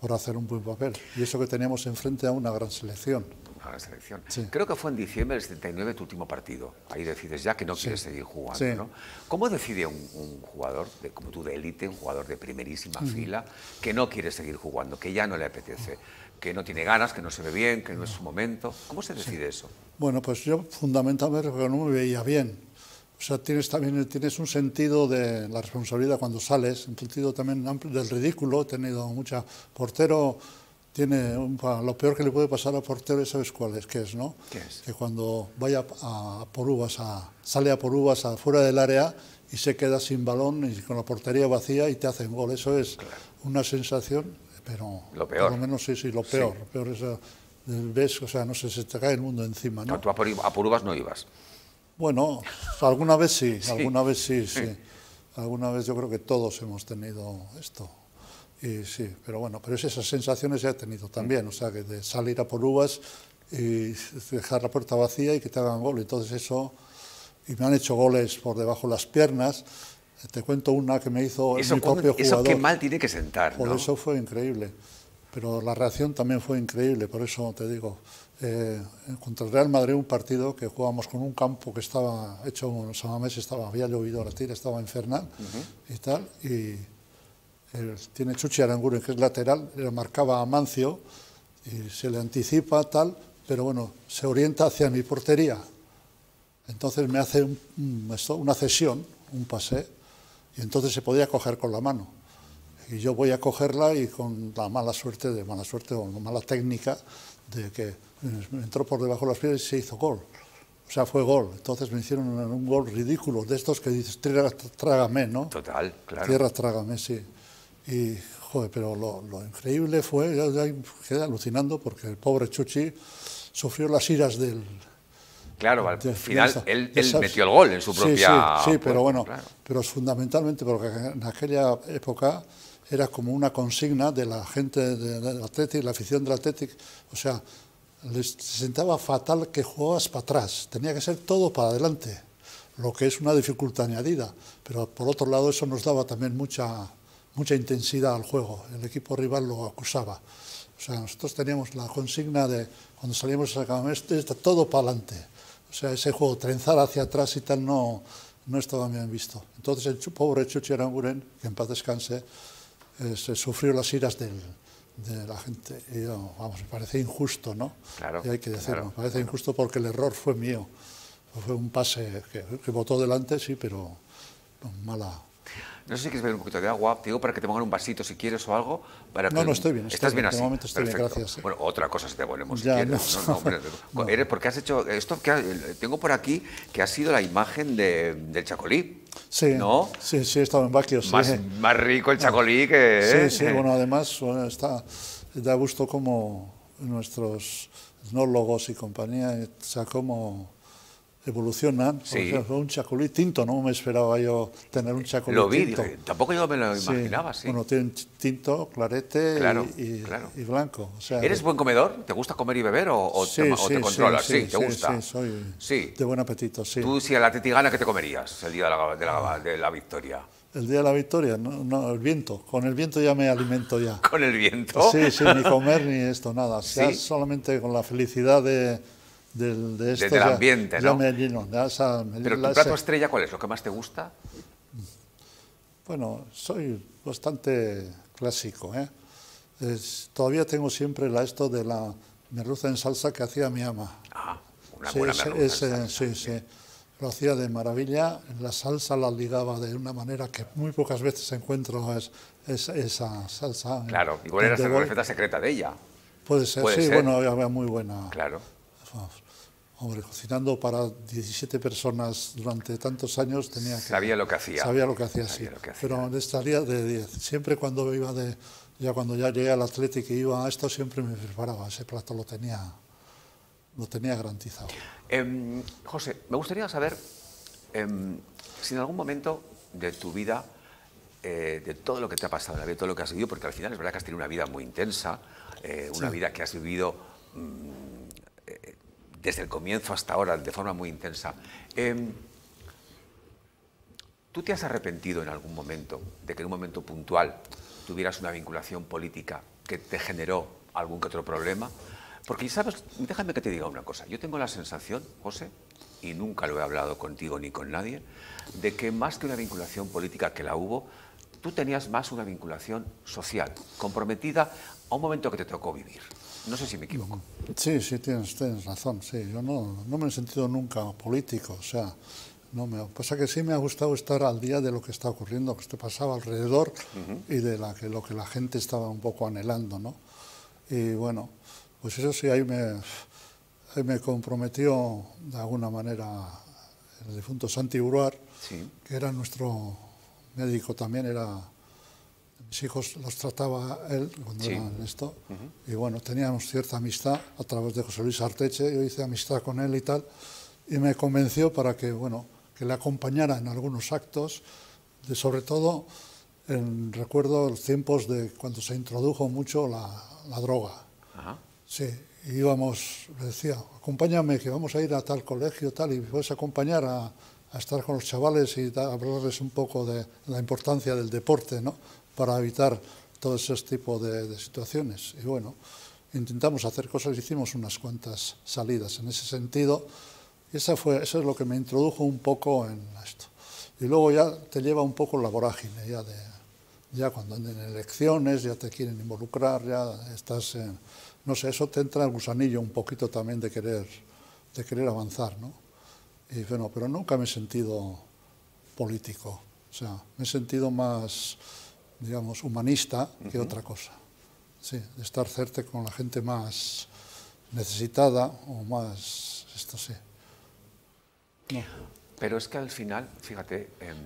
por hacer un buen papel. Y eso que teníamos enfrente a una gran selección. Una gran selección. Sí. Creo que fue en diciembre del 79 tu último partido. Ahí decides ya que no quieres seguir jugando. Sí. ¿no? ¿Cómo decide un, un jugador, de, como tú, de élite, un jugador de primerísima fila, que no quiere seguir jugando, que ya no le apetece, que no tiene ganas, que no se ve bien, que no es su momento? ¿Cómo se decide eso? Bueno, pues yo fundamentalmente porque no me veía bien. O sea, tienes también tienes un sentido de la responsabilidad cuando sales, un sentido también amplio del ridículo. He tenido mucha. Portero tiene. un lo peor que le puede pasar a portero, ¿sabes cuál es? ¿Qué es, no? ¿Qué es? Que cuando vaya a, a por uvas, a, sale a por uvas afuera del área y se queda sin balón y con la portería vacía y te hacen gol. Eso es una sensación, pero. Lo peor. Por lo menos sí, sí, lo peor. Lo peor es. eh, Ves, o sea, no sé, se te cae el mundo encima, ¿no? Tú a, por, a por uvas no ibas. Bueno, alguna vez sí, alguna vez sí, sí. Alguna vez yo creo que todos hemos tenido esto. Y sí, pero bueno, pero es esas sensaciones ya he tenido también, o sea, que de salir a por uvas y dejar la puerta vacía y que te hagan gol. Entonces eso, y me han hecho goles por debajo de las piernas. Te cuento una que me hizo Eso, mi propio eso jugador. qué mal tiene que sentar, Por ¿no? eso fue increíble. Pero la reacción también fue increíble, por eso te digo. eh, contra el Real Madrid, un partido que jugábamos con un campo que estaba hecho, un Samamés estaba, había llovido la tira, estaba infernal y tal. Y tiene Chuchi Aranguren, que es lateral, le marcaba a Mancio y se le anticipa tal, pero bueno, se orienta hacia mi portería. Entonces me hace un- un- esto, una cesión, un pase, y entonces se podía coger con la mano. Y yo voy a cogerla y con la mala suerte, de mala suerte o mala técnica, de que me entró por debajo de las piernas y se hizo gol. O sea, fue gol. Entonces me hicieron un, un gol ridículo, de estos que dices, tierra, trágame, ¿no? Total, claro. Tierra, trágame, sí. Y, joder, pero lo, lo increíble fue, ya quedé alucinando porque el pobre Chuchi sufrió las iras del, Claro, al de- final de esa- él, de metió el gol en su Sí, propia. Sí, sí, pero puerta, bueno, claro. pero fundamentalmente porque en aquella época era como una consigna de la gente de- del Athletic, la afición del Athletic, o sea, les sentaba fatal que jugabas para atrás, tenía que ser todo para adelante, lo que es una dificultad añadida, pero por otro lado eso nos daba también mucha, mucha intensidad al juego, el equipo rival lo acusaba. O sea, nosotros teníamos la consigna de, cuando salíamos a está todo para adelante. O sea, ese juego, trenzar hacia atrás y tal, no, no estaba bien visto. Entonces el pobre Chuchi Aranguren, que en paz descanse, eh, se sufrió las iras del- de la gente. Y yo, vamos, me parece injusto, ¿no? Claro, Y hay que decirlo, claro, me parece injusto porque el error fue mío. Fue un pase que, que botó delante, sí, pero mala. No sé si quieres beber un poquito de agua. Te digo para que te pongan un vasito si quieres o algo. Para No, que- no, estoy bien, estoy ¿Estás bien, bien, así? momento estoy bien, gracias, sí. Bueno, otra cosa si te ponemos si Ya, quieres. no, No, no, hombre, no. Eres porque has hecho esto que tengo por aquí que ha sido la imagen de, del chacolí. Sí, ¿No? sí, sí, he estado en Baquio, sí. Más, rico el chacolí que. Sí, ¿eh? sí, bueno, además bueno, está, da gusto como nuestros etnólogos y compañía, o sea, evolucionan. Por Sí. ejemplo, un chacolí tinto, no me esperaba yo tener un chacolí Lo vi, tinto. tampoco yo me lo imaginaba, sí. Bueno, tienen tinto, clarete y- Claro, y, claro. y blanco. O sea, ¿Eres buen comedor? ¿Te gusta comer y beber o, o sí, te, o sí, te controlas? Sí, ¿te sí, gusta? Sí, soy de buen apetito, sí. Tú, si a la Teti gana, ¿qué te comerías el día de la, de la- de la victoria? El día de la victoria, no, no, el viento. Con el viento ya me alimento ya. ¿Con el viento? Sí, sí, ni comer ni esto, nada. Solamente con la felicidad de, del, de esto. del ambiente, ya ¿no? ya me- ¿Pero tu la- plato estrella cuál es? ¿Lo que más te gusta? Bueno, soy bastante clásico. ¿eh? Es- todavía tengo siempre la, esto de la merluza en salsa que hacía mi ama. Ah, una Sí, buena merluza en ese- salsa. sí, sí. Lo hacía de maravilla. La salsa la ligaba de una manera que muy pocas veces encuentro es, es- esa salsa. Claro, igual era la receta secreta de ella. Puede ser, Puede sí, ser. bueno, había muy buena. Claro. Hombre, cocinando para 17 personas durante tantos años tenía que... Sabía lo que hacía. Sabía lo que hacía, sí. Sabía lo que hacía. Pero de salía de 10. Siempre cuando iba de... Ya cuando ya llegué al Atlético y iba a esto, siempre me preparaba. Ese plato lo tenía, lo tenía garantizado. Em, José, me gustaría saber em, si en algún momento de tu vida, eh, de todo lo que te ha pasado en la vida, todo lo que has vivido, porque al final es verdad que has tenido una vida muy intensa, eh, una vida que has vivido mm, desde el comienzo hasta ahora de forma muy intensa. Em, ¿Tú te has arrepentido en algún momento de que en un momento puntual tuvieras una vinculación política que te generó algún que otro problema? Porque, ¿sabes? Déjame que te diga una cosa. Yo tengo la sensación, José, y nunca lo he hablado contigo ni con nadie, de que más que una vinculación política que la hubo, tú tenías más una vinculación social, comprometida a un momento que te tocó vivir. No sé si me equivoco. Sí, sí, tienes, tienes razón. Sí, yo no, no me he sentido nunca político. O sea, no me pasa que sí me ha gustado estar al día de lo que está ocurriendo, que te pasaba alrededor y de la, que, lo que la gente estaba un poco anhelando, ¿no? Y bueno, pues eso sí, ahí me, ahí me comprometió de alguna manera el difunto Santi Uruar, Sí. que era nuestro médico también, era mis hijos los trataba él cuando Sí. eran esto y bueno teníamos cierta amistad a través de José Luis Arteche yo hice amistad con él y tal y me convenció para que bueno que le acompañara en algunos actos de sobre todo en recuerdo los tiempos de cuando se introdujo mucho la, la droga Ajá. Sí, y íbamos, le decía, acompáñame, que vamos a ir a tal colegio, tal, y me puedes acompañar a, a estar con los chavales y da- hablarles un poco de la importancia del deporte, ¿no? Para evitar todo ese tipo de, situaciones. Y bueno, intentamos hacer cosas, hicimos unas cuantas salidas en ese sentido, esa fue, eso es lo que me introdujo un poco en esto. Y luego ya te lleva un poco la vorágine, ya de, ya cuando en elecciones ya te quieren involucrar, ya estás en, no sé, eso te entra el gusanillo un poquito también de querer, de querer avanzar, ¿no? Y bueno, pero nunca me he sentido político, o sea, me he sentido más, digamos, humanista que otra cosa. Sí, de estar cerca con la gente más necesitada o más, esto sí. No. Pero es que al final, fíjate, em,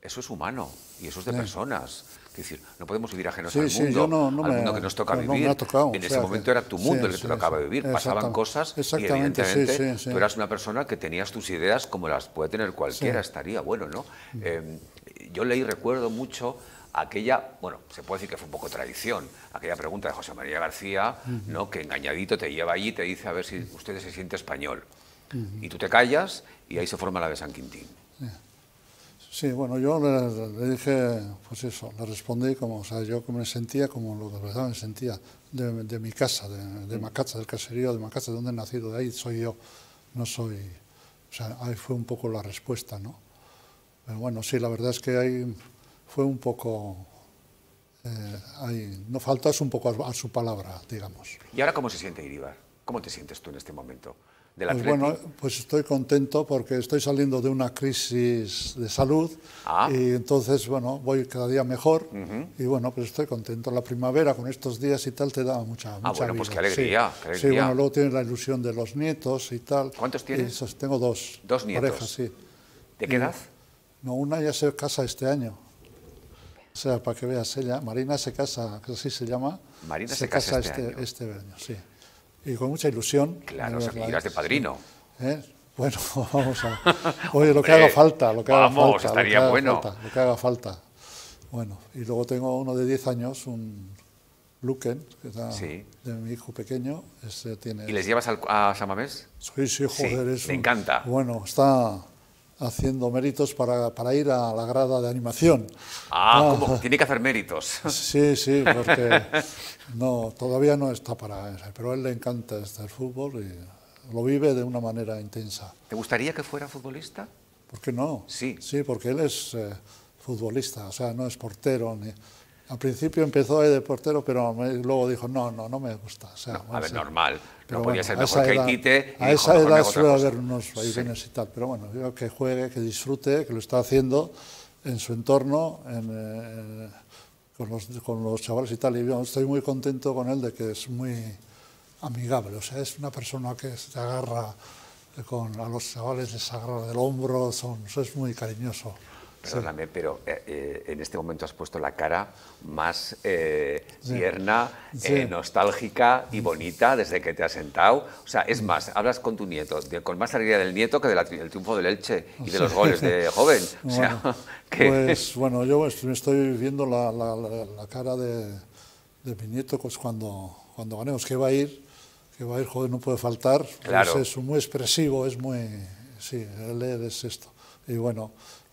eso es humano y eso es de personas. Es decir, no podemos vivir ajenos Sí, al sí, mundo, yo no- no al me- mundo que nos toca no, me vivir. ha tocado, en o ese sea momento que- era tu mundo el que te tocaba vivir. Pasaban cosas y evidentemente tú eras una persona que tenías tus ideas como las puede tener cualquiera. Estaría bueno, ¿no? Em, yo leí, recuerdo mucho aquella, bueno, se puede decir que fue un poco tradición, aquella pregunta de José María García, ¿no? que engañadito te lleva allí y te dice a ver si usted se siente español. Y tú te callas y ahí se forma la de San Quintín. Sí, bueno, yo le, le dije, pues eso, le respondí como, o sea, yo como me sentía como lo de verdad me sentía de, de mi casa, de, de Macacha, del caserío de Macacha, de donde he nacido, de ahí soy yo, no soy, o sea, ahí fue un poco la respuesta, ¿no? Pero bueno, sí, la verdad es que ahí fue un poco, eh, ahí, no faltas un poco a, a su palabra, digamos. ¿Y ahora cómo se siente Iribar? ¿Cómo te sientes tú en este momento? Del Pues bueno, pues estoy contento porque estoy saliendo de una crisis de salud Ah. y entonces, bueno, voy cada día mejor y bueno, pues estoy contento. La primavera con estos días y tal te da mucha, mucha Ah, bueno, pues qué alegría, Sí. qué Sí, alegría. bueno, luego tienes la ilusión de los nietos y tal. ¿Cuántos tienes? esos- tengo dos. Dos nietos. Parejas, sí. ¿De qué edad? No, una ya se casa este año. O sea, para que veas, ella, Marina se casa, que así se llama. Marina se casa este este, año. este año, sí. Y con mucha ilusión. Claro, o sea, verla, que irás de sí. padrino. ¿Eh? Bueno, vamos a. Oye, lo que haga falta, lo que haga vamos, falta. estaría lo que haga bueno. falta, lo que haga falta. Bueno, y luego tengo uno de 10 años, un Luquen, que está Sí. de mi hijo pequeño. Tiene. ¿Y les llevas al- a Samamés? Sí, sí, joder, Sí, es le un- encanta. Bueno, está haciendo méritos para, para ir a la grada de animación. Ah, ¿cómo? Tiene que hacer méritos. Sí, sí, porque no, todavía no está para eso, pero a él le encanta este el fútbol y lo vive de una manera intensa. ¿Te gustaría que fuera futbolista? ¿Por qué no? Sí. Sí, porque él es eh, futbolista, o sea, no es portero. Ni... Al principio empezó de portero, pero me- luego dijo, no, no, no me gusta. O sea, a ver, normal. pero No podía bueno, ser mejor que edad- Tite. y A esa "Mejor me edad suele cosa". haber unos vaivenes y tal, pero bueno, yo que juegue, que disfrute, que lo está haciendo en su entorno, en, eh, con los, con los chavales y tal. Y yo estoy muy contento con él de que es muy amigable, o sea, es una persona que se agarra con, a los chavales, les agarra del hombro, son, es muy cariñoso. Perdóname, pero eh, eh, en este momento has puesto la cara más eh, tierna, nostálgica y bonita desde que te has sentado. O sea, es más, hablas con tu nieto, con más alegría del nieto que del triunfo del Elche y de los goles de joven. O sea, Pues bueno, yo estoy viendo la, la, cara de, de, mi nieto pues, cuando, cuando ganemos, que va a ir, que va a ir, joven, no puede faltar. Claro. Es, muy expresivo, es muy... Sí, él es esto. Y bueno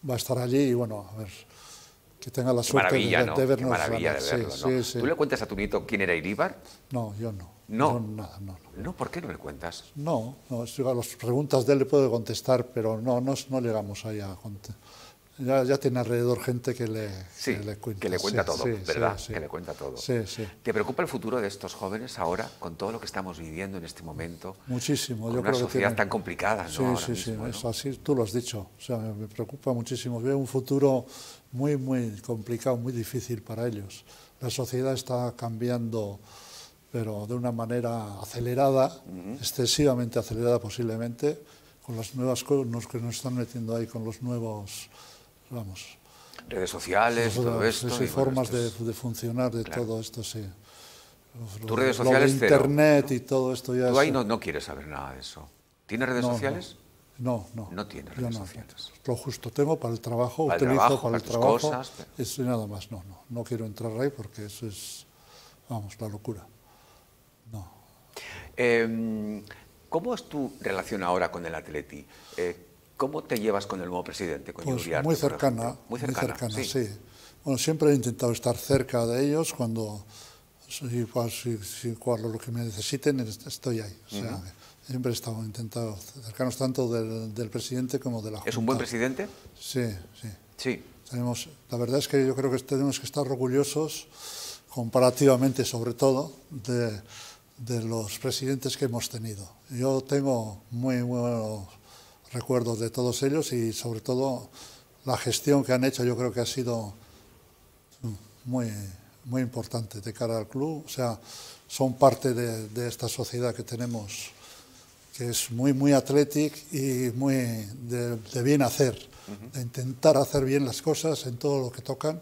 va a estar allí y bueno, a ver, que tenga la suerte de, ¿no? de, vernos. maravilla de verlo, ¿no? ¿Tú le cuentas a tu nieto quién era Iríbar? No, yo no. No. nada, no, no. ¿por qué no le cuentas? No, no, a las preguntas de él le puedo contestar, pero no, no, no llegamos ahí a contestar ya, ya, tiene alrededor gente que le, que le cuenta. Que le cuenta todo, ¿verdad? que le cuenta todo. ¿Te preocupa el futuro de estos jóvenes ahora, con todo lo que estamos viviendo en este momento? Muchísimo. Con una sociedad tan complicada, ¿no? Sí, sí, sí, es así, tú lo has dicho. O sea, me preocupa muchísimo. Veo un futuro muy, muy complicado, muy difícil para ellos. La sociedad está cambiando, pero de una manera acelerada, excesivamente acelerada posiblemente, con las nuevas cosas que nos están metiendo ahí, con los nuevos vamos. Redes sociales, todo esto. Sí, formas de, funcionar de todo esto, sí. ¿Tus redes sociales Internet y todo esto ya Tú ahí no, no, quieres saber nada de eso. ¿Tienes redes sociales? No, no. No tienes redes sociales. Lo justo tengo para el trabajo, para utilizo el trabajo, para el trabajo. Cosas, Eso y nada más, no, no. No quiero entrar ahí porque eso es, vamos, la locura. No. Eh, ¿Cómo es tu relación ahora con el Atleti? Eh, ¿Cómo te llevas con el nuevo presidente, con pues muy cercana, muy cercana, sí. Bueno, siempre he intentado estar cerca de ellos cuando, si, si, cuando lo que me necesiten, estoy ahí. O sea, Siempre he estado intentado acercarnos tanto del, presidente como de la Junta. ¿Es un buen presidente? Sí, sí. Sí. Tenemos, la verdad es que yo creo que tenemos que estar orgullosos, comparativamente sobre todo, de, de los presidentes que hemos tenido. Yo tengo muy buenos recuerdos de todos ellos y sobre todo la gestión que han hecho yo creo que ha sido muy, muy importante de cara al club. O sea, son parte de, esta sociedad que tenemos que es muy, muy atlética y muy de, bien hacer, de intentar hacer bien las cosas en todo lo que tocan.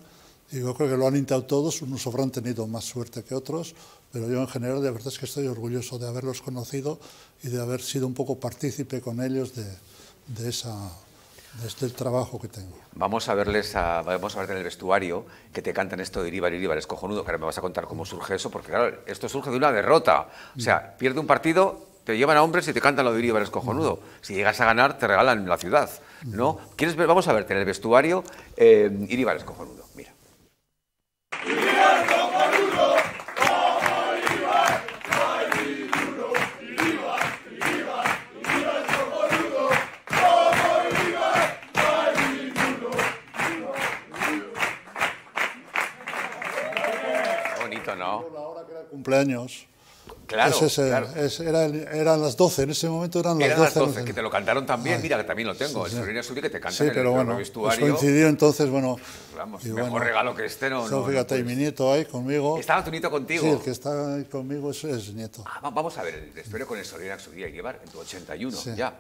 Y yo creo que lo han intentado todos, unos habrán tenido más suerte que otros, pero yo en general de verdad es que estoy orgulloso de haberlos conocido y de haber sido un poco partícipe con ellos de, de, esa, de este trabajo que tengo. Vamos a verles, a, vamos a verte en el vestuario que te cantan esto de Iríbar, Iríbar, es cojonudo, que ahora me vas a contar cómo surge eso, porque claro, esto surge de una derrota. O sea, pierde un partido, te llevan a hombres y te cantan lo de Iríbar, es cojonudo. Si llegas a ganar, te regalan la ciudad, ¿no? ¿Quieres ver? Vamos a verte en el vestuario, eh, Iríbar es cojonudo, mira. Cumpleaños. Claro, eran las 12, en ese momento eran las eran 12. Las 12 que te lo cantaron también, mira que también lo tengo, sí, el sí. que te canta sí, pero el, bueno. Pues coincidió entonces, bueno... Vamos, mejor regalo que este no... no fíjate, y mi nieto ahí conmigo... ¿Estaba tu nieto contigo? Sí, el que está ahí conmigo es, es nieto. Ah, vamos a ver, el vestuario con el Solera que día llevar en tu 81, ya.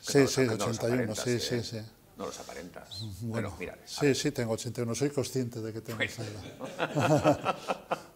Sí, sí, 81, sí, sí, ¿eh? sí. No los aparentas. Bueno, mira. Sí, sí, tengo 81, soy consciente de que tengo esa edad.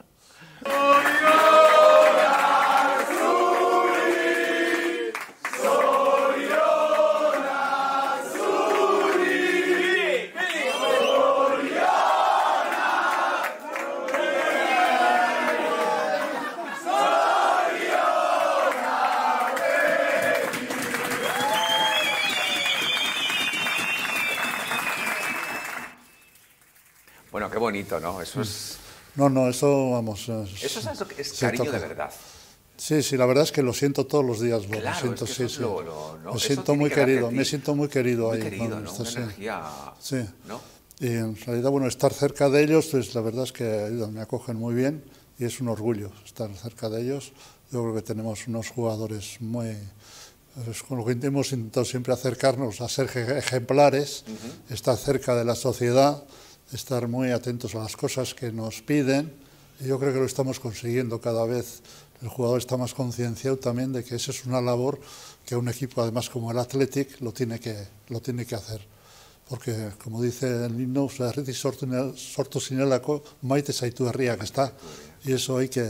Bueno, qué bonito, ¿no? Eso es... No, no, eso, vamos... eso es, cariño de verdad. Sí, sí, la verdad es que lo siento todos los días, lo, claro, siento, sí, sí. Lo, me siento muy querido, me siento muy querido muy ahí. Querido, ¿no? Una energía, sí. ¿no? Y en realidad, bueno, estar cerca de ellos, pues la verdad es que me acogen muy bien y es un orgullo estar cerca de ellos. Yo creo que tenemos unos jugadores muy... Pues, con lo que hemos intentado siempre acercarnos a ser ejemplares, estar cerca de la sociedad, estar muy atentos a las cosas que nos piden. Y yo creo que lo estamos consiguiendo cada vez. El jugador está más concienciado también de que esa es una labor que un equipo, además como el Athletic, lo tiene que, lo tiene que hacer. Porque, como dice el himno, sorto sinelako maite zaitu herria, que está. Y eso hay que,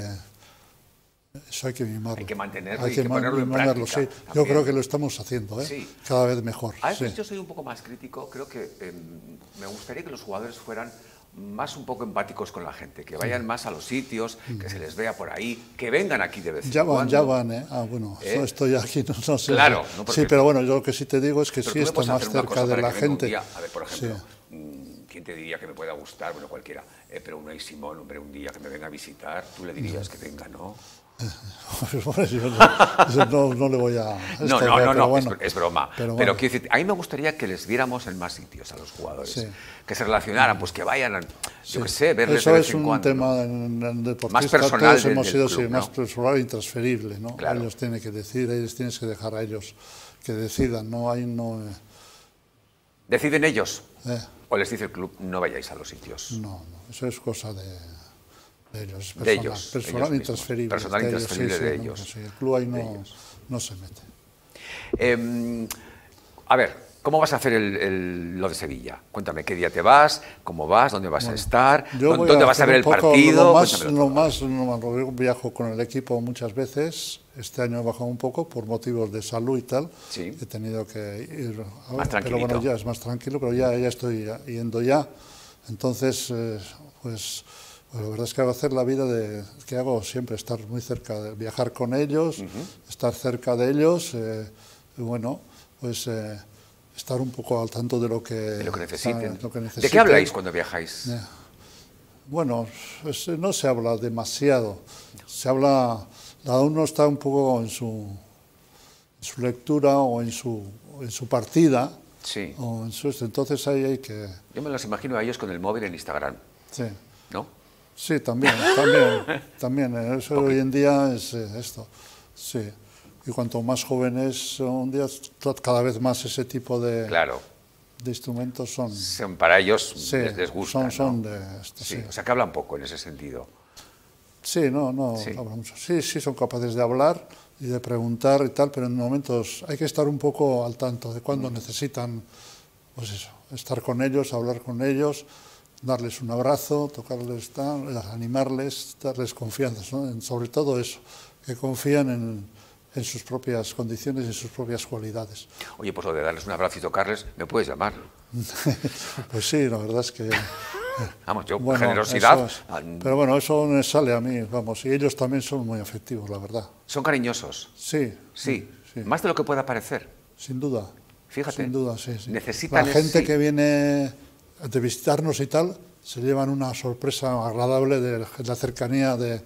eso hay que mimarlo. Hay que mantenerlo hay y que, ponerlo en práctica. Sí. Yo creo que lo estamos haciendo, ¿eh? cada vez mejor. A veces yo soy un poco más crítico. Creo que em, me gustaría que los jugadores fueran más un poco empáticos con la gente, que vayan más a los sitios, que se les vea por ahí, que vengan aquí de vez en ya van, Ya van, ¿eh? Ah, bueno, ¿Eh? estoy aquí, no, sé. Claro. No sí, pero bueno, yo lo que sí te digo es que sí está más cerca de la gente. A ver, por ejemplo, mm, ¿quién te diría que me pueda gustar? Bueno, cualquiera. Eh, pero un Simón, hombre, un día que me venga a visitar, tú le dirías que venga, ¿no? no, no, le voy a... No, no, no, no es, broma. Pero, quiero decir, a mí me gustaría que les viéramos en más sitios a los jugadores. Que se relacionaran, pues que vayan, yo qué sé, verles Eso de vez es en un tema en, deportista, más personal todos hemos sido club, más personal e intransferible, ¿no? Claro. Ellos tienen que decir, ellos tienes que dejar a ellos que decidan, no hay no... Eh. ¿Deciden ellos? Eh. ¿O les dice el club, no vayáis a los sitios? No, no, eso es cosa de de ellos, personal, de ellos, personal intransferible. Personal de intransferible de ellos. Sí, el club ahí no, no se mete. Eh, a ver, ¿cómo vas a hacer el, el, lo de Sevilla? Cuéntame, ¿qué día te vas? ¿Cómo vas? ¿Dónde vas a estar? ¿Dónde a vas a ver el partido? Lo más, lo más no, viajo con el equipo muchas veces. Este año he bajado un poco por motivos de salud y tal. Sí. He tenido que ir. Más pero bueno, ya es más tranquilo, pero ya, ya estoy yendo ya. Entonces, eh, pues pues la verdad es que hago hacer la vida de, que hago siempre, estar muy cerca, de viajar con ellos, estar cerca de ellos, eh, y bueno, pues eh, estar un poco al tanto de lo que, de lo que, necesiten. ¿De qué habláis cuando viajáis? Eh, bueno, pues, no se habla demasiado, se habla, cada uno está un poco en su, su lectura o en su, en su partida. Sí. O en su, entonces ahí hay que... Yo me los imagino a ellos con el móvil en Instagram. Sí. ¿No? Sí, también, también, también. Eh, eso hoy en día es eh, esto, sí. Y cuanto más jóvenes un día, cada vez más ese tipo de, claro. de instrumentos son... son para ellos les, gusta, son, son de sí. O sea, que hablan poco en ese sentido. Sí, no, no sí. Sí, sí, son capaces de hablar y de preguntar y tal, pero en momentos hay que estar un poco al tanto de cuando mm. necesitan, pues eso, estar con ellos, hablar con ellos, darles un abrazo, tocarles, animarles, darles confianza, sobre todo eso, que confían en, en, sus propias condiciones y en sus propias cualidades. Oye, pues lo de darles un abrazo y tocarles, ¿me puedes llamar? pues sí, la verdad es que... Vamos, yo, generosidad... pero bueno, eso me sale a mí, vamos, y ellos también son muy afectivos, la verdad. ¿Son cariñosos? Sí. Sí, sí. más de lo que pueda parecer. Sin duda. Fíjate. Sin duda, sí. sí. Necesitan La gente que viene de visitarnos y tal, se llevan una sorpresa agradable de la cercanía de,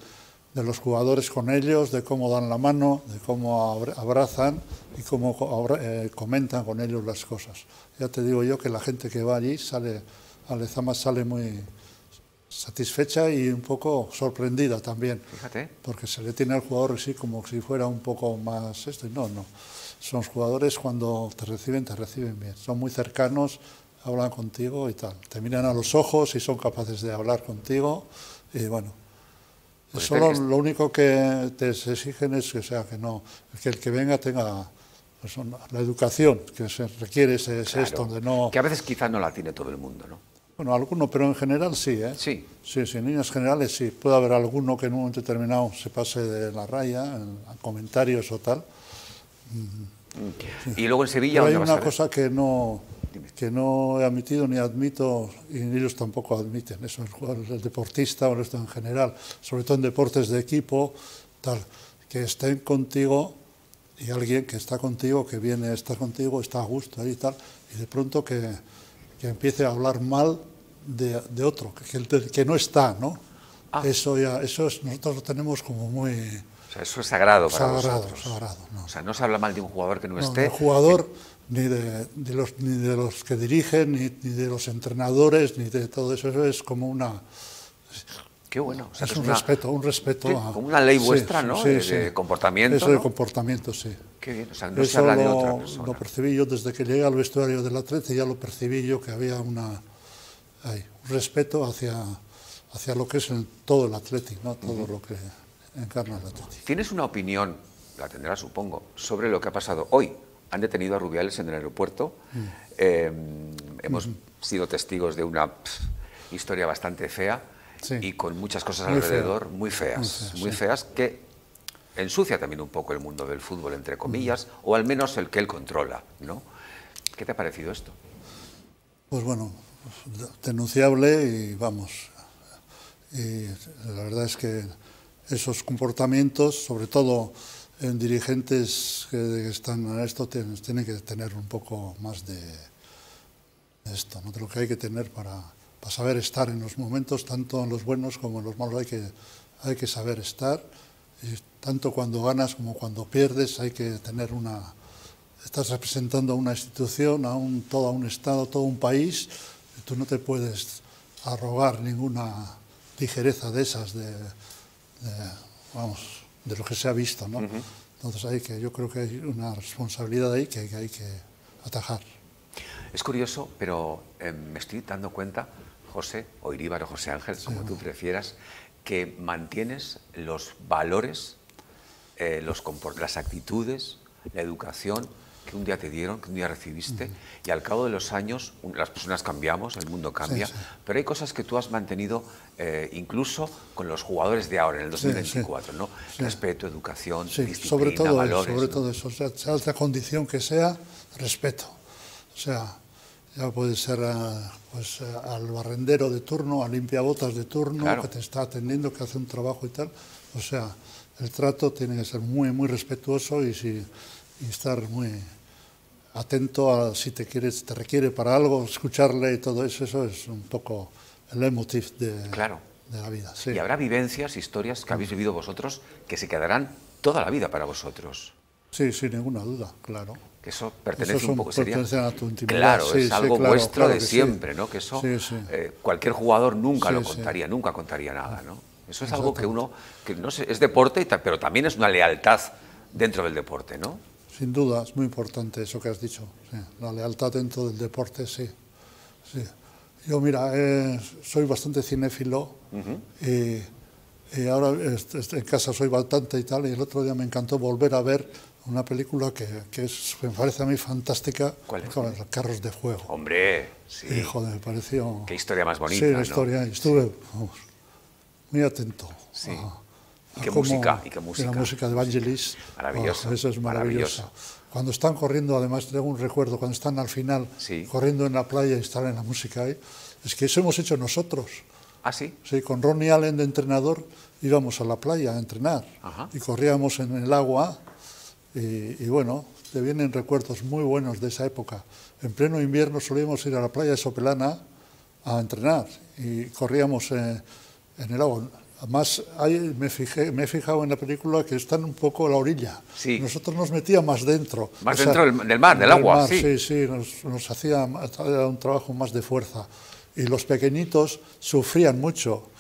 de los jugadores con ellos, de cómo dan la mano, de cómo abrazan y cómo eh, comentan con ellos las cosas. Ya te digo yo que la gente que va allí sale, Alezama sale muy satisfecha y un poco sorprendida también. Fíjate. Porque se le tiene al jugador así como si fuera un poco más esto. Y no, no. Son jugadores cuando te reciben, te reciben bien. Son muy cercanos, hablan contigo y tal. Te miran a los ojos y son capaces de hablar contigo y bueno. Pues solo lo único que te exigen es que, sea, que, no, que el que venga tenga pues, la educación que se requiere, es, esto, donde no... Que a veces quizás no la tiene todo el mundo, ¿no? Bueno, alguno, pero en general sí, ¿eh? Sí. Sí, sí, en líneas generales sí. Puede haber alguno que en un momento determinado se pase de la raya, en, comentarios o tal. Y luego en Sevilla... Pero hay una cosa que no que no he admitido ni admito, y ellos tampoco admiten, eso el deportista o esto en general, sobre todo en deportes de equipo, tal, que estén contigo y alguien que está contigo, que viene, está contigo, está a gusto ahí y tal, y de pronto que, que empiece a hablar mal de, de otro, que, que, no está, ¿no? Ah. Eso ya, eso es, nosotros lo tenemos como muy... O sea, eso es sagrado para sagrado, vosotros. Sagrado, no. O sea, no se habla mal de un jugador que no, no esté. El jugador ni de, de, los, ni de los que dirigen, ni, ni, de los entrenadores, ni de todo eso. Eso es como una... Qué bueno. O sea, es, un respeto, un respeto. Sí, a, como una ley vuestra, sí, ¿no? Sí, de, de comportamiento. Eso ¿no? de comportamiento, sí. Qué bien. O sea, no eso se habla lo, de otra persona. Lo percibí yo desde que llegué al vestuario del Atleti, ya lo percibí yo que había una hay un respeto hacia, hacia lo que es el, todo el Atlético, ¿no? todo lo que encarna el Atlético. ¿Tienes una opinión, la tendrás supongo, sobre lo que ha pasado hoy? Han detenido a Rubiales en el aeropuerto. Mm. Eh, hemos sido testigos de una historia bastante fea Sí. y con muchas cosas Muy fea. alrededor muy feas, Muy feas, muy sí. feas que ensucia también un poco el mundo del fútbol, entre comillas, o al menos el que él controla, ¿no? ¿Qué te ha parecido esto? Pues bueno, denunciable y vamos. Y la verdad es que esos comportamientos, sobre todo en dirigentes que están en esto, tienen, que tener un poco más de, esto, ¿no? de lo que hay que tener para, para saber estar en los momentos, tanto en los buenos como en los malos, hay que, hay que saber estar. Y tanto cuando ganas como cuando pierdes, hay que tener una, estás representando a una institución, a un, todo un Estado, todo un país, y tú no te puedes arrogar ninguna ligereza de esas, de, de, vamos, de lo que se ha visto. ¿no? Entonces hay que, yo creo que hay una responsabilidad ahí que, que hay que atajar. Es curioso, pero eh, me estoy dando cuenta, José, o Iríbar o José Ángel, como tú prefieras, que mantienes los valores, eh, los las actitudes, la educación que un día te dieron, que un día recibiste, y al cabo de los años un- las personas cambiamos, el mundo cambia, sí. pero hay cosas que tú has mantenido eh, incluso con los jugadores de ahora, en el Sí, sí. 2024, ¿no? Sí. Respeto, educación, Sí, disciplina, sobre todo, valores. sobre ¿no? todo eso, o sea, sea la condición que sea, respeto. O sea, ya puede ser ah, pues, ah, al barrendero de turno, al limpiabotas de turno, Claro. que te está atendiendo, que hace un trabajo y tal. O sea, el trato tiene que ser muy, muy respetuoso y, si, y estar muy atento a si te, quieres, te requiere para algo, escucharle y todo eso, eso es un poco el emotive de, Claro. de la vida. Sí. Y habrá vivencias, historias que habéis vivido vosotros que se quedarán toda la vida para vosotros. sí, sin ninguna duda, claro. Que eso pertenece Eso son- un poco sería. a tu intimidad, Claro, sí, es sí, algo claro, vuestro claro de sí. siempre, ¿no? Que eso Sí, sí. eh, cualquier jugador nunca Sí, lo sí. contaría, nunca contaría nada, ¿no? Eso es algo que uno, que no sé, es deporte, pero también es una lealtad dentro del deporte, ¿no? Sin duda, es muy importante eso que has dicho. sí. La lealtad dentro del deporte, sí. sí. Yo, mira, eh, soy bastante cinéfilo y, y ahora en casa soy bastante y tal, y el otro día me encantó volver a ver una película que, que es, me parece a mí fantástica, ¿Cuál es? con los carros de fuego. Hombre, sí. Y, joder, me pareció... Qué historia más bonita, Sí, la historia, estuve vamos, muy atento. Sí. a- Y a qué cómo- música, y qué música. la música de Vangelis. Maravilloso, Oh, eso es maravilloso. maravilloso. Cuando están corriendo, además tengo un recuerdo, cuando están al final Sí. corriendo en la playa y están en la música ahí, es que eso hemos hecho nosotros. Ah, sí. Sí, con Ronnie Allen de entrenador íbamos a la playa a entrenar Ajá. y corríamos en el agua y, y bueno, te vienen recuerdos muy buenos de esa época. En pleno invierno solíamos ir a la playa de Sopelana a entrenar y corríamos eh, en el agua. Además, ahí me, fijé, me he fijado en la película que están un poco a la orilla. Sí. Nosotros nos metíamos más dentro. Más dentro del- del mar, del agua, sí. Sí, sí, nos, nos hacía era un trabajo más de fuerza. Y los pequeñitos sufrían mucho.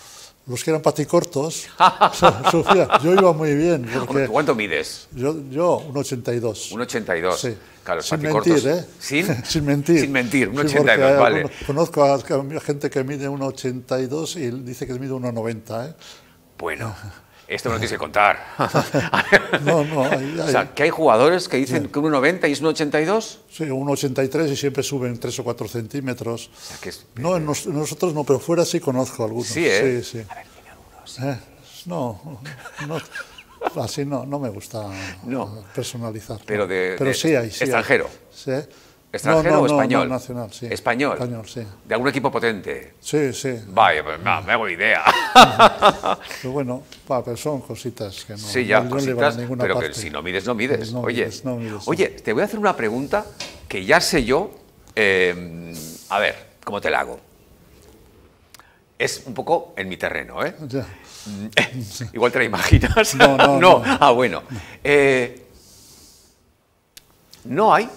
Los que eran paticortos sufrían. Yo iba muy bien, porque ¿tú ¿Cuánto mides? yo, yo un 82. Un 82. Sí. Claro, Sin paticortos- mentir, ¿eh? ¿Sin? Sin mentir. Sin mentir, un Sí, porque 82, hay vale. conozco a, gente que mide 1,82 y dice que mide 1,90. ¿eh? Bueno, esto me lo tienes que contar. No, no, hay- O hay- sea, que hay jugadores que dicen que un 90 y es un 82. Sí, 1,83 y siempre suben 3 o 4 centímetros. sea, que es- No, en nos- nosotros no, pero fuera sí conozco algunos. Sí, ¿eh? Sí, sí. Eh, no, no, así no, no me gusta No. personalizar. Pero de- pero de- sí hay, sí hay. extranjero. Sí. ¿Extranjero No, no, o español? no, nacional, sí. Español. Español, sí. De algún equipo potente. Sí, sí. Vaya, pues no, me hago idea. Pero bueno, pa, pero son cositas que no, sí, ya, cositas, ninguna pero parte. que si no mides, no mides. No oye, mides, no mides, sí. oye, te voy a hacer una pregunta que ya sé yo. eh, a ver, ¿cómo te la hago? Es un poco en mi terreno, ¿eh? Ya. Igual te la imaginas. No, no, no. Ah, bueno. Eh, no hay,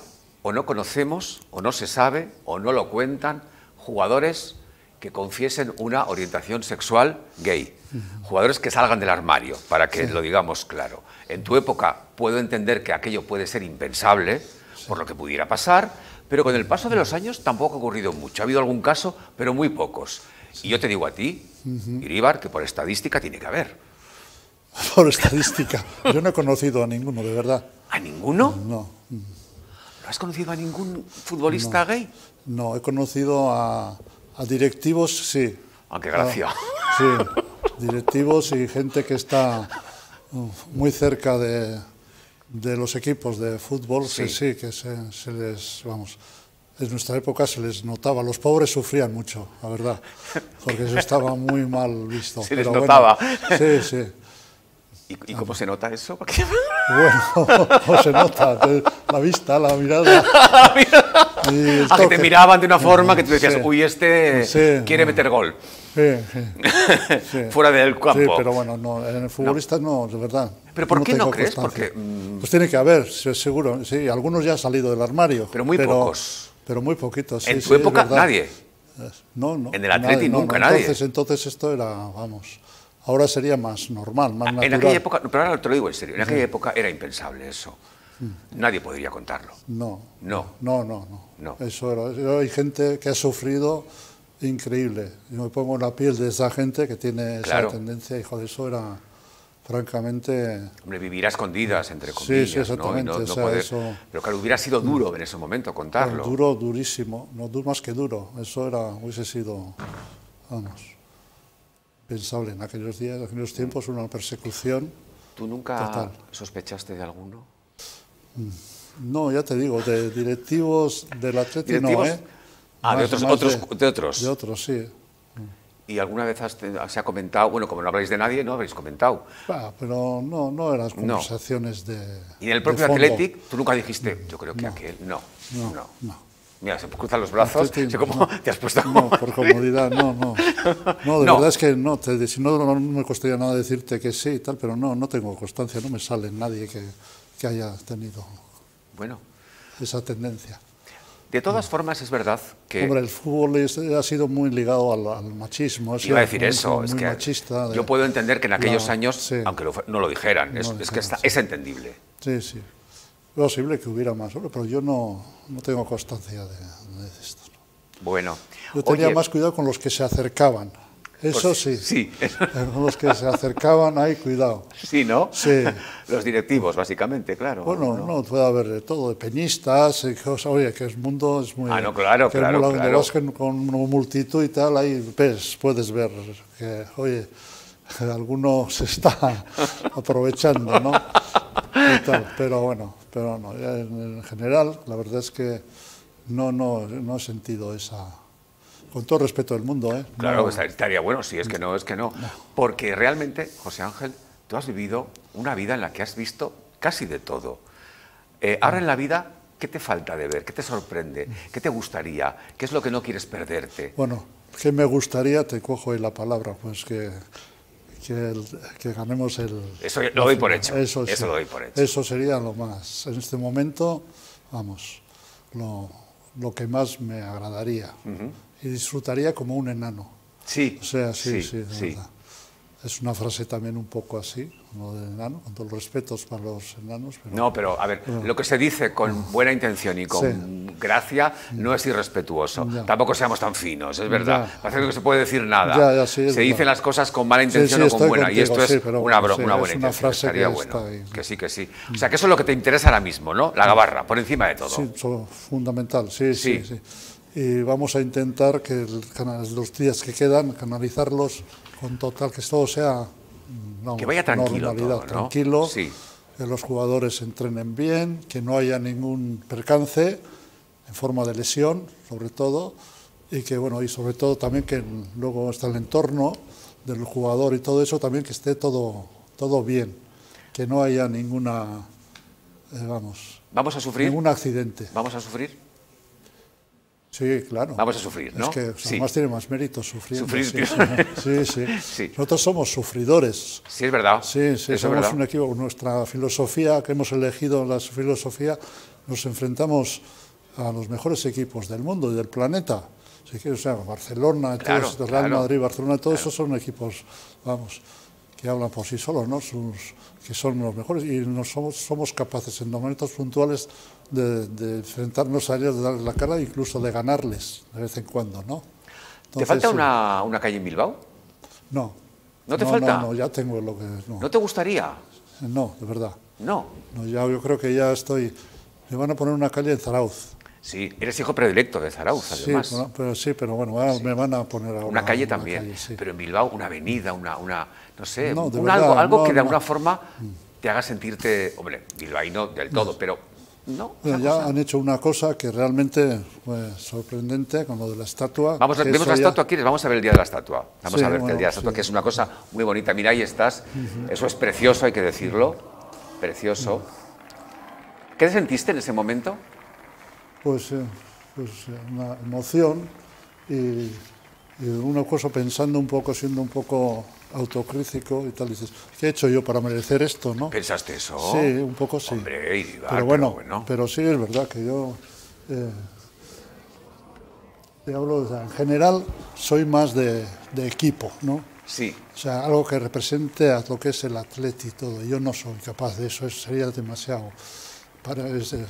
o no conocemos, o no se sabe, o no lo cuentan, jugadores que confiesen una orientación sexual gay. Jugadores que salgan del armario, para que lo digamos claro. En tu época puedo entender que aquello puede ser impensable, por lo que pudiera pasar, Pero con el paso de los años tampoco ha ocurrido mucho. Ha habido algún caso, pero muy pocos. Y yo te digo a ti, Iríbar, que por estadística tiene que haber. Por estadística. Yo no he conocido a ninguno, de verdad. ¿A ninguno? No. ¿No has conocido a ningún futbolista gay? No, he conocido a, a directivos, sí. Ah, qué gracia. Ah, sí, directivos y gente que está muy cerca de, de los equipos de fútbol, Sí. sí, que se, se les, vamos, en nuestra época se les notaba. Los pobres sufrían mucho, la verdad, porque eso estaba muy mal visto. Se les Pero bueno, notaba. sí, sí. ¿Y, y cómo se nota eso? Bueno, no se nota, la vista, la mirada. el Ah, que te miraban de una forma que tú decías, Sí. uy, este Sí, quiere no. meter gol. Sí, sí. Sí. Fuera del campo. Sí, pero bueno, no, en el futbolista no, de verdad. ¿Pero por qué no crees? Porque, mm, Pues tiene que haber, seguro. Sí, algunos ya han salido del armario. Pero muy pocos. Pero muy poquitos. en tu época, nadie. No, no. En el Atleti no, nunca no, nadie. Entonces, entonces esto era, vamos, ahora sería más normal, más natural. En aquella época, pero ahora te lo digo en serio, en aquella época era impensable eso. Nadie podría contarlo. No. No. No, no, no. No. Eso era. hay gente que ha sufrido increíble. Yo me pongo en la piel de esa gente que tiene Claro. esa tendencia y joder, eso era francamente Hombre, vivir a escondidas, entre Sí, comillas, sí. Y exactamente, no- no sea, poder- eso- Pero claro, hubiera sido duro en ese momento contarlo. duro, durísimo, no más que duro. Eso era, hubiese sido, vamos, pensable en aquellos días, en aquellos tiempos, una persecución. ¿Tú nunca Total. sospechaste de alguno? No, ya te digo, de directivos del Atleti. ¿eh? Ah, de otros- otros- de otros. De otros, sí. ¿Y alguna vez has se ha comentado, bueno, como no habláis de nadie, no habéis comentado? Ah, pero no, no eran conversaciones de. Y en el propio. Athletic, tú nunca dijiste, yo creo que aquel, no, no, No, no. Mira, se cruzan los brazos, no. te has puesto No, por comodidad, no, no. No, de No. verdad es que no, te, si no, no me costaría nada decirte que sí y tal, pero no, no tengo constancia, no me sale nadie que, que haya tenido Bueno, esa tendencia. de todas formas es verdad que... Hombre, el fútbol es- ha sido muy ligado al, al machismo. Iba a decir eso, muy es que machista de- yo puedo entender que en aquellos la- años, sí. aunque lo no lo dijeran, es, que dijeran, está- sí. es entendible. Sí, sí. Es posible que hubiera más, pero yo no, no tengo constancia de, de esto. ¿no? Bueno, Yo tenía oye, más cuidado con los que se acercaban. Eso pues, sí. Sí, Con los que se acercaban, ahí cuidado. sí, ¿no? Sí. Los directivos, básicamente, claro. Bueno, no, puede haber de todo, de peñistas, y cosas, oye, que el mundo es muy... Ah, no, claro, que claro, claro. vas con, con una multitud y tal, ahí ves, puedes ver que, oye, alguno se está aprovechando, ¿no? Y tal, pero bueno, pero no, en, en general, la verdad es que no, no, no he sentido esa... Con todo respeto del mundo, ¿eh? Claro, No- pues estaría bueno, si es que no, es que no. Porque realmente, José Ángel, tú has vivido una vida en la que has visto casi de todo. Eh, ahora en la vida, ¿qué te falta de ver? ¿Qué te sorprende? ¿Qué te gustaría? ¿Qué es lo que no quieres perderte? Bueno, ¿qué me gustaría? Te cojo ahí la palabra, pues que, que, el- que ganemos el... Eso lo doy por hecho, Eso, eso sí. lo doy por hecho. Eso sería lo más, en este momento, vamos, lo, lo que más me agradaría. Y disfrutaría como un enano. Sí, O sea, sí, sí, de sí. verdad. Es una frase también un poco así, como de enano, con todos los respetos para los enanos. Pero No, pero a ver, lo que se dice con buena intención y con Sí. gracia no es irrespetuoso. Ya. Tampoco seamos tan finos, es verdad. Ya. Parece que no se puede decir nada. Ya, sí, es se dicen verdad. las cosas con mala intención sí, o con buena. y contigo, esto sí, es pero una, una es buena una intención. frase Estaría que bueno. está ahí. Que sí, que sí. O sea, que eso es lo que te interesa ahora mismo, ¿no? La gabarra, por encima de todo. Sí, eso es fundamental, sí, sí, Sí. Y vamos a intentar que el los días que quedan, canalizarlos con total, que todo sea mm, Que vaya tranquilo normalidad, todo, ¿no? tranquilo, Sí. que los jugadores entrenen bien, que no haya ningún percance en forma de lesión, sobre todo, y que bueno, y sobre todo también que luego está el entorno del jugador y todo eso también que esté todo, todo bien, que no haya ninguna, eh, vamos, ¿Vamos a sufrir? ningún accidente. ¿Vamos a sufrir? Sí, claro. Vamos a sufrir, ¿no? Es que Sí. además tiene más mérito sufrir. Sufrir, sí, sí, sí, sí. Nosotros somos sufridores. Sí, es verdad. Sí, Eso sí, es somos verdad. un equipo. Nuestra filosofía que hemos elegido, la filosofía, nos enfrentamos a los mejores equipos del mundo y del planeta. Si quieres, o sea, Barcelona, Claro, todos Real claro, Madrid, Barcelona, todos esos son equipos, vamos, que hablan por sí solos, ¿no? Sus, que son los mejores y nos somos, somos capaces en momentos puntuales de, de enfrentarnos a ellos, de darles la cara, incluso de ganarles de vez en cuando, ¿no? ¿Te falta una, una, calle en Bilbao? No. ¿No te falta? No, no, ya tengo lo que... No. ¿No te gustaría? No, de verdad. No. no ya, yo creo que ya estoy... Me van a poner una calle en Zarauz. Sí, eres hijo predilecto de Zarauz, además. Sí, pero, sí, pero bueno, me van a poner ahora una calle también, pero en Bilbao una avenida, una, una no sé, algo, algo que de alguna forma te haga sentirte, hombre, bilbaíno del todo, pero no. ya han hecho una cosa que realmente fue sorprendente con lo de la estatua. Vamos a, vemos la estatua, ¿quieres? Vamos a ver el día de la estatua. Vamos a ver el día de la estatua, que es una cosa muy bonita. Mira, ahí estás. Eso es precioso, hay que decirlo. Precioso. ¿Qué sentiste en ese momento? Pues, eh, pues eh, una emoción y, y, una cosa pensando un poco, siendo un poco autocrítico y tal, dices, ¿qué he hecho yo para merecer esto? ¿no? ¿Pensaste eso? Sí, un poco sí. Hombre, pero, bueno, pero, sí es verdad que yo, eh, te hablo, en general, soy más de, de, equipo, ¿no? Sí. O sea, algo que represente a lo que es el atleta y todo. Yo no soy capaz de eso, sería demasiado. Para, es, es,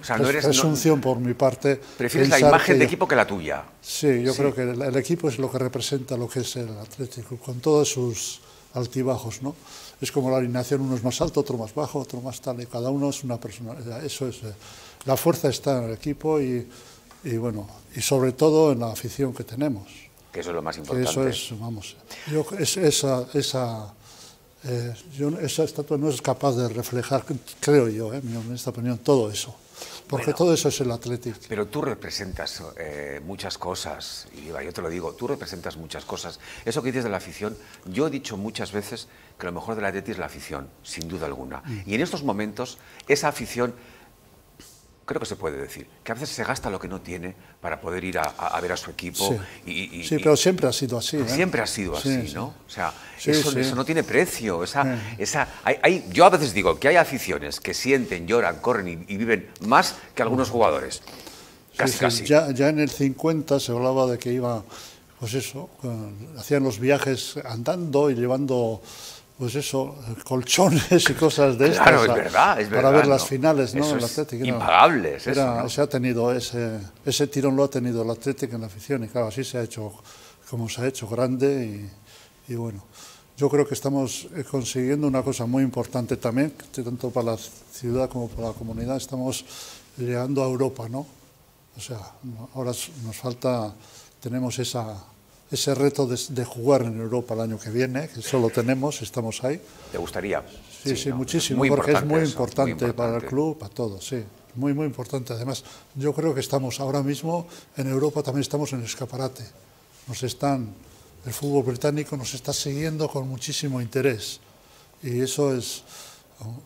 o sea, no eres, presunción por mi parte. Prefieres la imagen de equipo que la tuya. Sí, yo creo que el, el, equipo es lo que representa lo que es el Atlético, con todos sus altibajos, ¿no? Es como la alineación, uno es más alto, otro más bajo, otro más tal, y cada uno es una personalidad. Eso es, eh, la fuerza está en el equipo y, y, bueno, y sobre todo en la afición que tenemos. Que eso es lo más importante. Que eso es, vamos, yo, es, esa, esa eh, yo, esa estatua no es capaz de reflejar, creo yo, eh, en esta opinión, todo eso. Porque bueno, todo eso es el Atlético. Pero tú representas eh, muchas cosas, y yo te lo digo, tú representas muchas cosas. Eso que dices de la afición, yo he dicho muchas veces que lo mejor del Atlético es la afición, sin duda alguna. Mm. Y en estos momentos, esa afición creo que se puede decir, que a veces se gasta lo que no tiene para poder ir a, a ver a su equipo. Sí, y, y, sí pero siempre ha sido así. ¿eh? Siempre ha sido así, sí, ¿no? O sea, eso, eso, no tiene precio. Esa, esa, hay, hay, yo a veces digo que hay aficiones que sienten, lloran, corren y, viven más que algunos jugadores. Casi, casi. Ya, ya en el 50 se hablaba de que iba, pues eso, hacían los viajes andando y llevando pues eso, colchones y cosas de estas. Claro, es verdad, es para verdad, ver las ¿no? finales, ¿no? Eso el es Atlético. es era, eso, ¿no? Se ha tenido ese, ese tirón lo ha tenido el Atlético en la afición y claro, así se ha hecho, como se ha hecho, grande y, y bueno. Yo creo que estamos eh, consiguiendo una cosa muy importante también, tanto para la ciudad como para la comunidad, estamos llegando a Europa, ¿no? O sea, ahora nos falta, tenemos esa, ese reto de, de, jugar en Europa el año que viene, que solo tenemos, estamos ahí. ¿Te gustaría? Sí, sí, sí ¿no? muchísimo, muy porque es muy, eso, importante muy importante para el club, para todo, sí. Muy, muy importante. Además, yo creo que estamos ahora mismo en Europa, también estamos en el escaparate. Nos están, el fútbol británico nos está siguiendo con muchísimo interés. Y eso es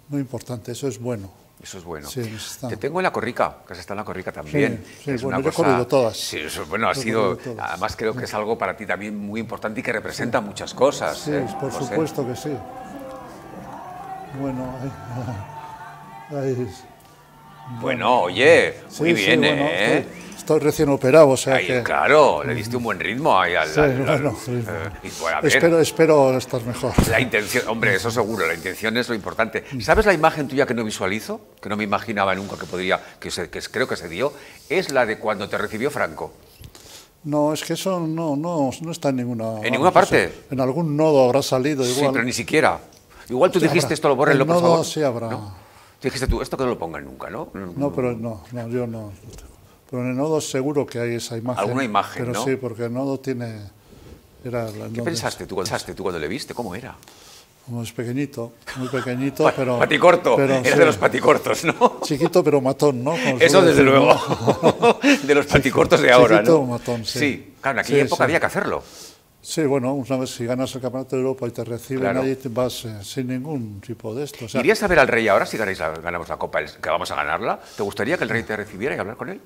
muy importante, eso es bueno. Eso es bueno. Sí, Te tengo en la Corrica, que se está en la Corrica también. Sí, sí es bueno, una yo he todas. Sí, eso, bueno, ha sido. Además, creo que es algo para ti también muy importante y que representa muchas cosas. Sí, ¿eh? por José. supuesto que sí. Bueno, ahí, ahí, bueno, oye, muy bien, bueno, ¿eh? Estoy, recién operado, o sea Ay, que... Claro, le diste un buen ritmo ahí al... Sí, al, bueno, al, sí, eh, y, bueno, a ver, espero, espero estar mejor. La intención, hombre, eso seguro, la intención es lo importante. ¿Sabes la imagen tuya que no visualizo? Que no me imaginaba nunca que podría, que, se, que creo que se dio, es la de cuando te recibió Franco. No, es que eso no, no, no está en ninguna... ¿En ninguna parte? En algún nodo habrá salido igual. Sí, pero ni siquiera. Igual tú Sí, dijiste habrá. esto, lo bórrenlo, En por nodo favor. sí habrá. ¿No? Dijiste tú, esto que no lo pongan nunca, ¿no? No, pero no, no, yo no. Pero en el nodo seguro que hay esa imagen. Alguna imagen, Pero ¿no? sí, porque el nodo tiene... Era ¿Qué pensaste tú, pensaste tú cuando le viste? ¿Cómo era? Como es pequeñito, muy pequeñito, pero... paticorto, pero, era sí, de los paticortos, ¿no? Chiquito pero matón, ¿no? Como Eso desde decir, luego. ¿no? de los paticortos de ahora, Chiquito ¿no? o matón, sí. claro, en aquella Sí, época sí. había que hacerlo. Sí, bueno, una vez si ganas el Campeonato de Europa y te reciben Claro. ahí, te vas eh, sin ningún tipo de esto. O sea, ¿Irías a ver al rey ahora si ganáis la- ganamos la Copa, el- que vamos a ganarla? ¿Te gustaría que el rey te recibiera y hablar con él?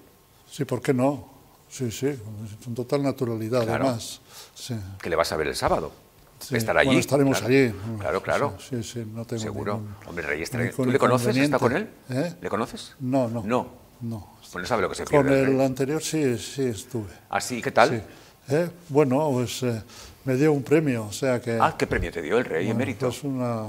Sí, ¿por qué no? Sí, sí, con total naturalidad, Claro. además. Sí, Que le vas a ver el sábado. sí. Estar allí. Bueno, estaremos claro. allí. Claro, claro. Sí, sí, no tengo Seguro. ningún- Hombre, el rey estará ningún ¿Tú le conoces? ¿Está con él? ¿Eh? ¿Le conoces? No, no. No. No. Pues no sabe lo que se pierde. Con el anterior sí, sí estuve. ¿Ah, sí? ¿Qué tal? Sí. Eh, Bueno, pues eh, me dio un premio, o sea que... Ah, ¿qué premio te dio el rey bueno, emérito? Pues una...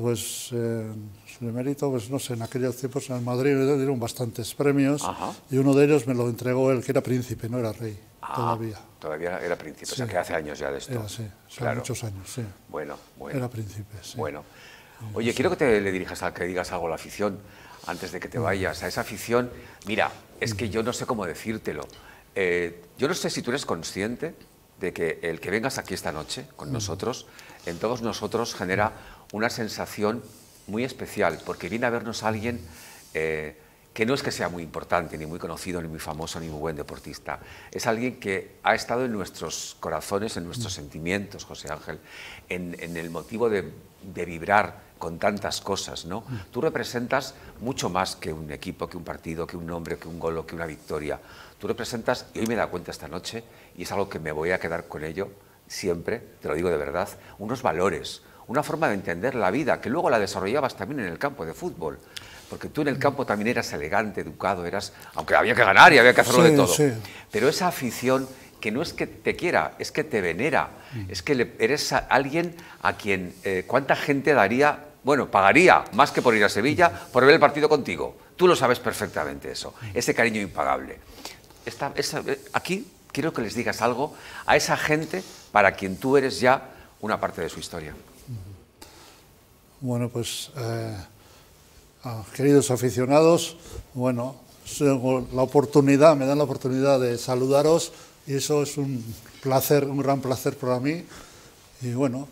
Pues eh, el emérito, pues no sé, en aquellos tiempos en Madrid me dieron bastantes premios Ajá. y uno de ellos me lo entregó el que era príncipe, no era rey, Ah, todavía. Todavía era príncipe, o sea Sí. que hace años ya de esto. Era así, son Claro. muchos años, sí. Bueno, bueno. Era príncipe, sí. Bueno. Oye, quiero que te le dirijas a, que digas algo a la afición antes de que Mm. te vayas. A esa afición, mira, es que yo no sé cómo decírtelo. Eh, yo no sé si tú eres consciente de que el que vengas aquí esta noche Mm. con nosotros, en todos nosotros genera una sensación muy especial, porque viene a vernos alguien eh, que no es que sea muy importante, ni muy conocido, ni muy famoso, ni muy buen deportista. Es alguien que ha estado en nuestros corazones, en nuestros sentimientos, José Ángel, en, en el motivo de, de vibrar con tantas cosas, ¿no? Tú representas mucho más que un equipo, que un partido, que un nombre, que un gol o que una victoria. Tú representas, y hoy me he dado cuenta esta noche, y es algo que me voy a quedar con ello siempre, te lo digo de verdad, unos valores, una forma de entender la vida, que luego la desarrollabas también en el campo de fútbol. Porque tú en el campo también eras elegante, educado, eras, aunque había que ganar y había que hacerlo Sí, de todo. sí. Pero esa afición que no es que te quiera, es que te venera, Mm. es que le- eres a- alguien a quien eh, cuánta gente daría, bueno, pagaría más que por ir a Sevilla por ver el partido contigo. Tú lo sabes perfectamente eso, ese cariño impagable. Esta- eh, aquí quiero que les digas algo a esa gente para quien tú eres ya una parte de su historia. Bueno, pues eh, ah, queridos aficionados, bueno, la oportunidad, me dan la oportunidad de saludaros y eso es un placer, un gran placer para mí. Y bueno,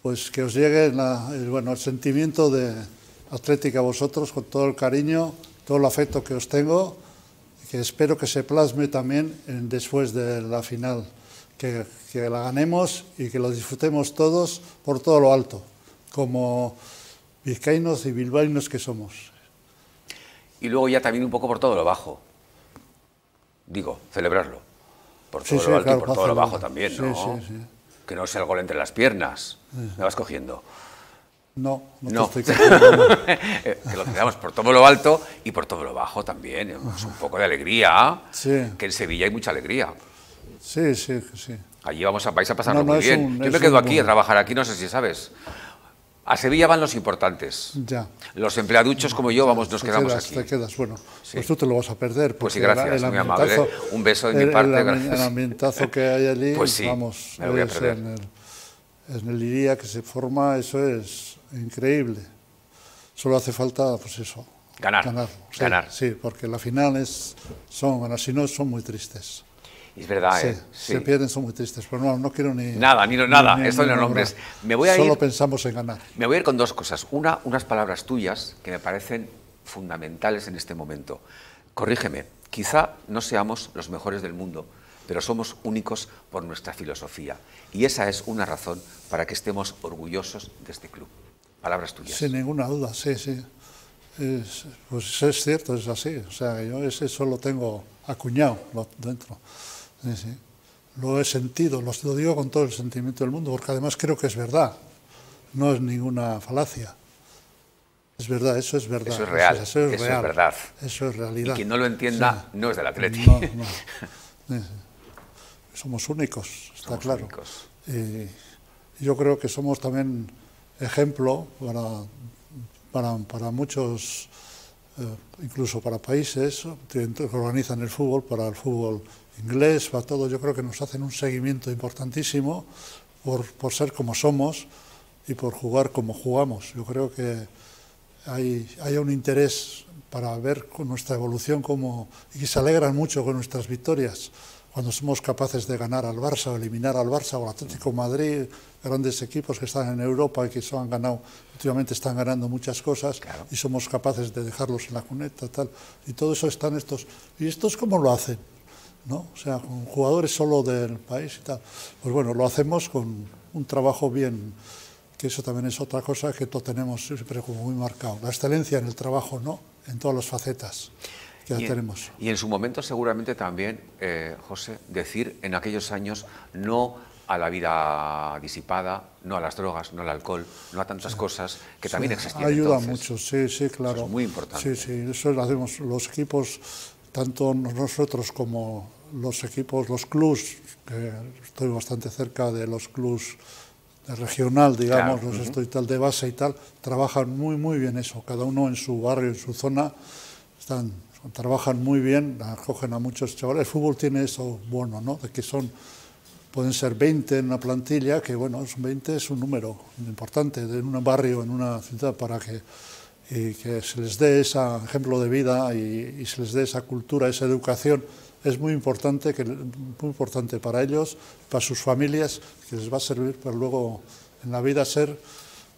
pues que os llegue el, bueno, el sentimiento de Atlética a vosotros con todo el cariño, todo el afecto que os tengo, que espero que se plasme también después de la final, que, que la ganemos y que lo disfrutemos todos por todo lo alto, como vizcaínos y bilbaínos que somos. Y luego ya también un poco por todo lo bajo. Digo, celebrarlo. Por todo Sí, sí, lo alto claro, y por todo lo bajo también, Sí, ¿no? sí, sí. Que no sea el gol entre las piernas. Me vas cogiendo. No, no, No. te estoy que lo celebramos por todo lo alto y por todo lo bajo también. Es un poco de alegría. Sí. Que en Sevilla hay mucha alegría. Sí, sí, sí. Allí vamos a, vais a pasarlo No, no, muy bien. un- Yo me quedo un aquí a trabajar aquí, no sé si sabes. A Sevilla van los importantes. Ya. Los empleaduchos como yo, vamos, nos te quedamos quedas, aquí. Te quedas, bueno, Sí. pues tú te lo vas a perder. Pues sí, gracias, el muy amable. ambientazo- Un beso de mi parte, El, gracias. el ambientazo que hay allí, Pues sí, vamos, me lo voy a es perder. En, el, en el Iría que se forma, eso es increíble. Solo hace falta, pues eso. Ganar, Ganar, sí, ganar. Sí, porque las finales son, bueno, si no, son muy tristes. Es verdad, Sí, ¿eh? Sí. se pierden, son muy tristes. Pero no, no quiero ni. Nada, ni- nada, esto ni lo nombres. nombrar. Me voy a Solo ir- pensamos en ganar. Me voy a ir con dos cosas. Una, unas palabras tuyas que me parecen fundamentales en este momento. Corrígeme, quizá no seamos los mejores del mundo, pero somos únicos por nuestra filosofía. Y esa es una razón para que estemos orgullosos de este club. Palabras tuyas. Sin ninguna duda, sí, sí. Es- pues es cierto, es así. O sea, yo ese solo tengo acuñado dentro. Sí, sí. Lo he sentido, lo, lo digo con todo el sentimiento del mundo, porque además creo que es verdad. No es ninguna falacia. Es verdad, eso es verdad. Eso es real, eso es, eso es verdad. Eso es realidad. Y quien no lo entienda no es del Atleti. No, no. Somos únicos, está Somos claro. únicos. Y yo creo que somos también ejemplo para, para, para muchos, eh, incluso para países que organizan el fútbol, para el fútbol inglés, para todo. Yo creo que nos hacen un seguimiento importantísimo por, por ser como somos y por jugar como jugamos. Yo creo que hay, hay un interés para ver con nuestra evolución como, y se alegran mucho con nuestras victorias. Cuando somos capaces de ganar al Barça o eliminar al Barça o al Atlético de Madrid, grandes equipos que están en Europa y que se han ganado, últimamente están ganando muchas cosas Claro. y somos capaces de dejarlos en la cuneta, tal. Y todo eso están estos. ¿Y estos cómo lo hacen? ¿No? O sea, con jugadores solo del país y tal. Pues bueno, lo hacemos con un trabajo bien, que eso también es otra cosa que lo tenemos siempre como muy marcado. La excelencia en el trabajo, ¿no? En todas las facetas que ya Y en, tenemos. y en su momento seguramente también, eh, José, decir en aquellos años no a la vida disipada, no a las drogas, no al alcohol, no a tantas cosas que también Sí, existían Ayuda entonces. mucho, sí, sí, claro. es muy importante. Sí, sí, eso lo hacemos los equipos, tanto nosotros como los equipos, los clubs que estoy bastante cerca de los clubs de regional, digamos, Claro, los estoy tal de base y tal, trabajan muy, muy bien eso, cada uno en su barrio, en su zona, están, trabajan muy bien, acogen a muchos chavales. El fútbol tiene eso bueno, ¿no? De que son, pueden ser 20 en una plantilla, que bueno, son 20 es un número importante en un barrio, en una ciudad, para que, y que se les dé ese ejemplo de vida y, y se les dé esa cultura, esa educación es muy importante, que, muy importante para ellos, para sus familias, que les va a servir para luego en la vida ser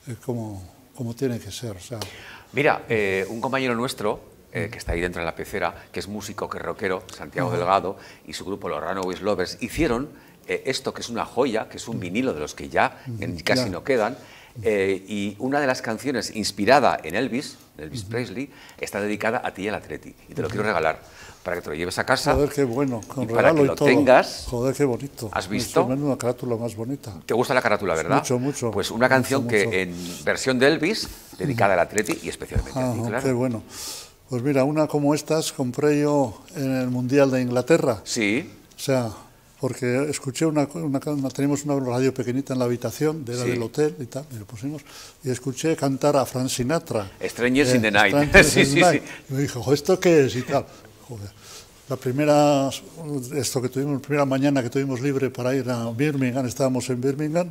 eh, como, como tiene que ser. O sea, Mira, eh, un compañero nuestro, eh, que está ahí dentro de la pecera, que es músico, que es rockero, Santiago Delgado, y su grupo, los Runaways Lovers, hicieron eh, esto que es una joya, que es un vinilo de los que ya casi no quedan, eh, y una de las canciones inspirada en Elvis, Elvis Presley, está dedicada a ti y al Atleti, y te lo quiero regalar, para que te lo lleves a casa. joder, qué bueno, con Y para regalo que y lo todo. tengas, Joder, qué bonito. ¿has visto? una carátula más bonita. ¿Te gusta la carátula, verdad? Mucho, mucho. Pues una canción Mucho, que mucho. en versión de Elvis, dedicada al Atleti y especialmente a ti, Ah, claro. Qué bueno. Pues mira, una como estas compré yo en el Mundial de Inglaterra. Sí, O sea, porque escuché una, una, una- teníamos una radio pequeñita en la habitación, de la Sí. del hotel y tal, y lo pusimos, y escuché cantar a Frank Sinatra. Strangers in the Night. Sí, sí, Night. sí. Y me dijo, "Jo, ¿esto qué es? Y tal. Joder. La primera, esto que tuvimos, la primera mañana que tuvimos libre para ir a Birmingham, estábamos en Birmingham,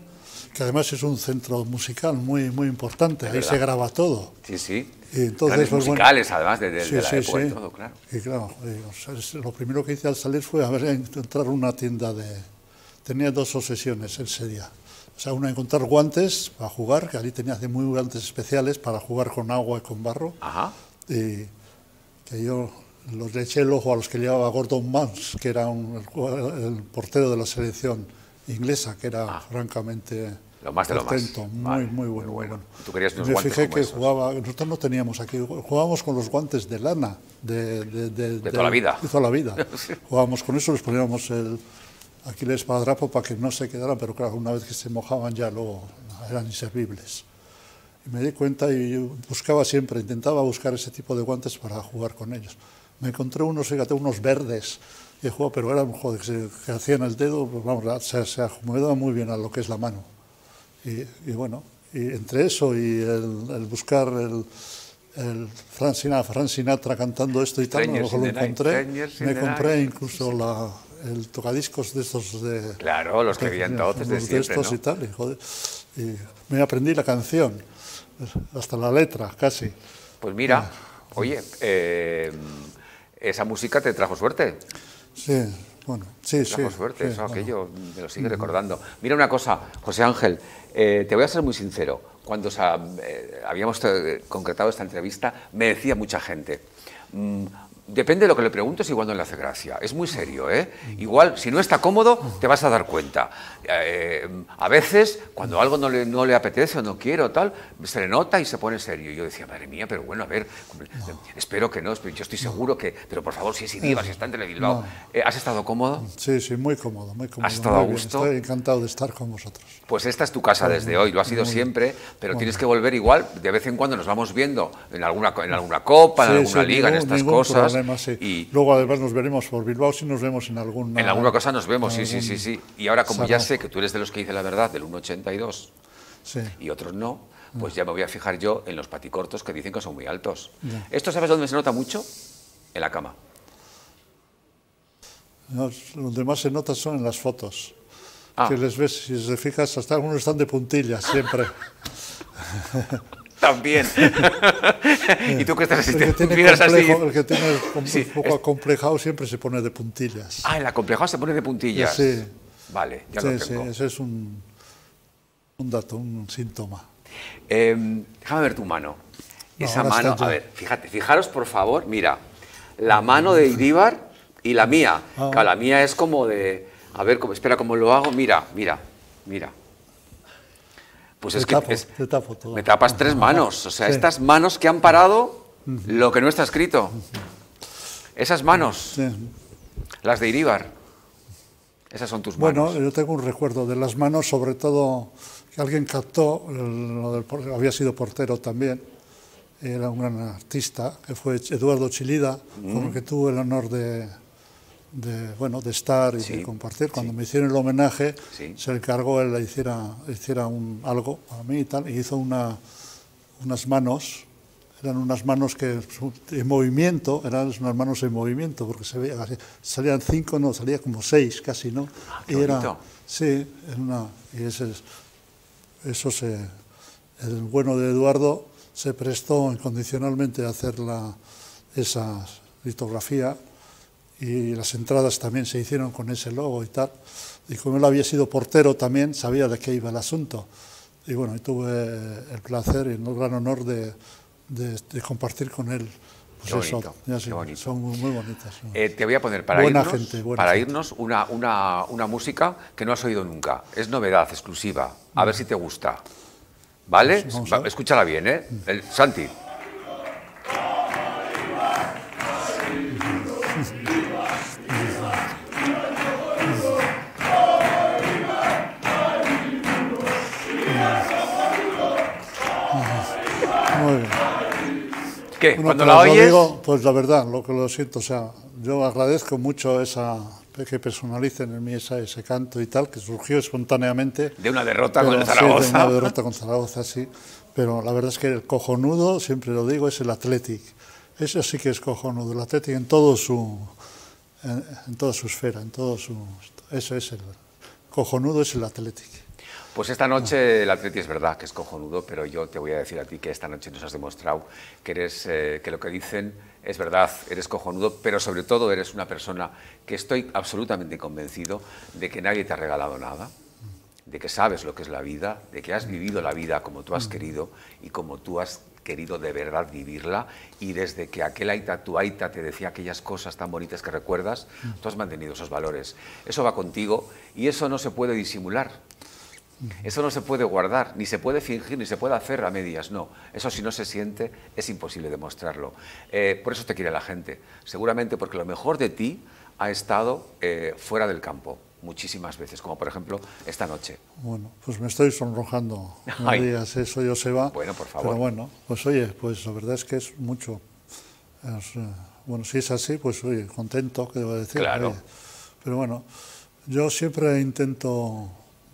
que además es un centro musical muy, muy importante, ahí verdad. se graba todo. sí, sí. Y entonces, Grandes pues, bueno, musicales, además, de, de- de Sí, la sí, época y sí. todo, claro. Y claro, lo primero que hice al salir fue a ver, a encontrar una tienda de... Tenía dos obsesiones ese día. O sea, una encontrar guantes para jugar, que allí tenía muy guantes especiales para jugar con agua y con barro. Ajá. Y que yo los le eché el ojo a los que llevaba Gordon Mans, que era un- el, portero de la selección inglesa, que era francamente Lo más de lo más. muy, Vale, muy bueno. muy bueno. Tú querías unos Me guantes fijé como que esos. jugaba, nosotros no teníamos aquí, jugábamos con los guantes de lana, de, de, de, toda la vida. de toda la vida. Jugábamos con eso, les poníamos el, aquí el espadrapo para que no se quedaran, pero claro, una vez que se mojaban ya luego eran inservibles. Me di cuenta y yo buscaba siempre, intentaba buscar ese tipo de guantes para jugar con ellos. Me encontré unos, fíjate, unos verdes, y jugaba, pero eran, joder, que, se, que hacían el dedo, pues vamos, se, se acomodaban muy bien a lo que es la mano. Y, y bueno, y entre eso y el, el buscar el, el Frank, Sinatra, Frank Sinatra cantando esto y tal, Strangers lo, night, encontré. Me compré incluso la, el tocadiscos de estos de... Claro, los que había entonces de siempre, estos ¿no? y tal, y, joder, y me aprendí la canción, hasta la letra, casi. Pues mira, oye, eh, esa música te trajo suerte. Sí, bueno, sí, sí. Trajo suerte, sí, eso, bueno. aquello me lo sigue recordando. Mira una cosa, José Ángel, eh, te voy a ser muy sincero. Cuando eh, habíamos eh, concretado esta entrevista, me decía mucha gente, mm, depende de lo que le preguntes, igual no le hace gracia. Es muy serio, ¿eh? Igual, si no está cómodo, te vas a dar cuenta. Eh, a veces, cuando algo no le, no le apetece o no quiere o tal, se le nota y se pone serio. Y yo decía, madre mía, pero bueno, a ver, espero que no, yo estoy seguro que, pero por favor, si es Iniva, si está en Telebilbao, Eh, ¿has estado cómodo? Sí, sí, muy cómodo, muy cómodo. ¿Has estado a gusto? Estoy encantado de estar con vosotros. Pues esta es tu casa desde hoy, lo ha sido siempre, pero tienes que volver igual, de vez en cuando nos vamos viendo en alguna, en alguna copa, en Sí, alguna sí, liga, en estas cosas. problema, sí. Y Luego además nos veremos por Bilbao si nos vemos en alguna... en alguna cosa nos vemos, sí, sí, sí, sí. Y ahora como ya salón. Sé que tú eres de los que dice la verdad, del 1,82 Sí. y otros no, pues ya me voy a fijar yo en los paticortos que dicen que son muy altos. ¿Esto sabes dónde se nota mucho? En la cama. Los, donde más se nota son en las fotos. Ah. Que les ves, si te fijas, hasta algunos están de puntillas siempre. También. y tú que estás así, El que tiene, complejo, el que tiene Sí, un poco acomplejado siempre se pone de puntillas. Ah, en la complejada se pone de puntillas. Sí. Vale, ya sí, lo sí, tengo. ese es un, un dato, un síntoma. Eh, déjame ver tu mano. No, Esa mano, a ver, fíjate, fijaros por favor, mira, la mano de Iríbar y la mía. Ah. Claro, la mía es como de, a ver, espera cómo lo hago, mira, mira, mira. Pues Te es que tapo, es- te tapo todo. me tapas tres manos, o sea, Sí. estas manos que han parado lo que no está escrito. Esas manos, Sí. las de Iríbar, esas son tus Bueno, manos. yo tengo un recuerdo de las manos, sobre todo que alguien captó, lo del había sido portero también, era un gran artista, que fue Eduardo Chilida, con el que tuve el honor de, de, bueno, de estar y de compartir. Cuando me hicieron el homenaje, se encargó él hiciera, hiciera un, algo a mí y tal, y hizo una, unas manos, eran unas manos que en movimiento, eran unas manos en movimiento, porque se veía, salían cinco, no, salía como seis casi, ¿no? Ah, y era, sí, una, y ese, eso se, el bueno de Eduardo se prestó incondicionalmente a hacer la, esa litografía y las entradas también se hicieron con ese logo y tal. Y como él había sido portero también, sabía de qué iba el asunto. Y bueno, tuve el placer y el gran honor de, de, compartir con él. Pues bonito, Son muy, bonitas. Eh, te voy a poner para irnos, para irnos una, una, una, música que no has oído nunca. Es novedad, exclusiva. A ver si te gusta. ¿Vale? Escúchala bien, ¿eh? El, Santi. ¿Qué? Cuando la oyes... Digo, pues la verdad, lo que lo siento, o sea, yo agradezco mucho esa que personalicen en mí ese canto y tal, que surgió espontáneamente. De una derrota con Zaragoza. Sí, de una derrota con Zaragoza, sí. Pero la verdad es que el cojonudo, siempre lo digo, es el Athletic. Eso sí que es cojonudo, el Athletic en todo su, en, toda su esfera, en todo su... Eso es el cojonudo, es el Athletic. Pues esta noche el Atleti es verdad que es cojonudo, pero yo te voy a decir a ti que esta noche nos has demostrado que, eres, eh, que lo que dicen es verdad, eres cojonudo, pero sobre todo eres una persona que estoy absolutamente convencido de que nadie te ha regalado nada, de que sabes lo que es la vida, de que has vivido la vida como tú has querido y como tú has querido de verdad vivirla y desde que aquel aita, tu aita te decía aquellas cosas tan bonitas que recuerdas, tú has mantenido esos valores. Eso va contigo y eso no se puede disimular. Eso no se puede guardar, ni se puede fingir, ni se puede hacer a medias, no. Eso si no se siente es imposible demostrarlo. Eh, por eso te quiere la gente, seguramente porque lo mejor de ti ha estado eh, fuera del campo muchísimas veces, como por ejemplo esta noche. Bueno, pues me estoy sonrojando. No digas eso, yo se va. Bueno, por favor. Pero bueno, pues oye, pues la verdad es que es mucho. Eh, bueno, si es así, pues oye, contento, que debo decir. Claro. pero bueno, yo siempre intento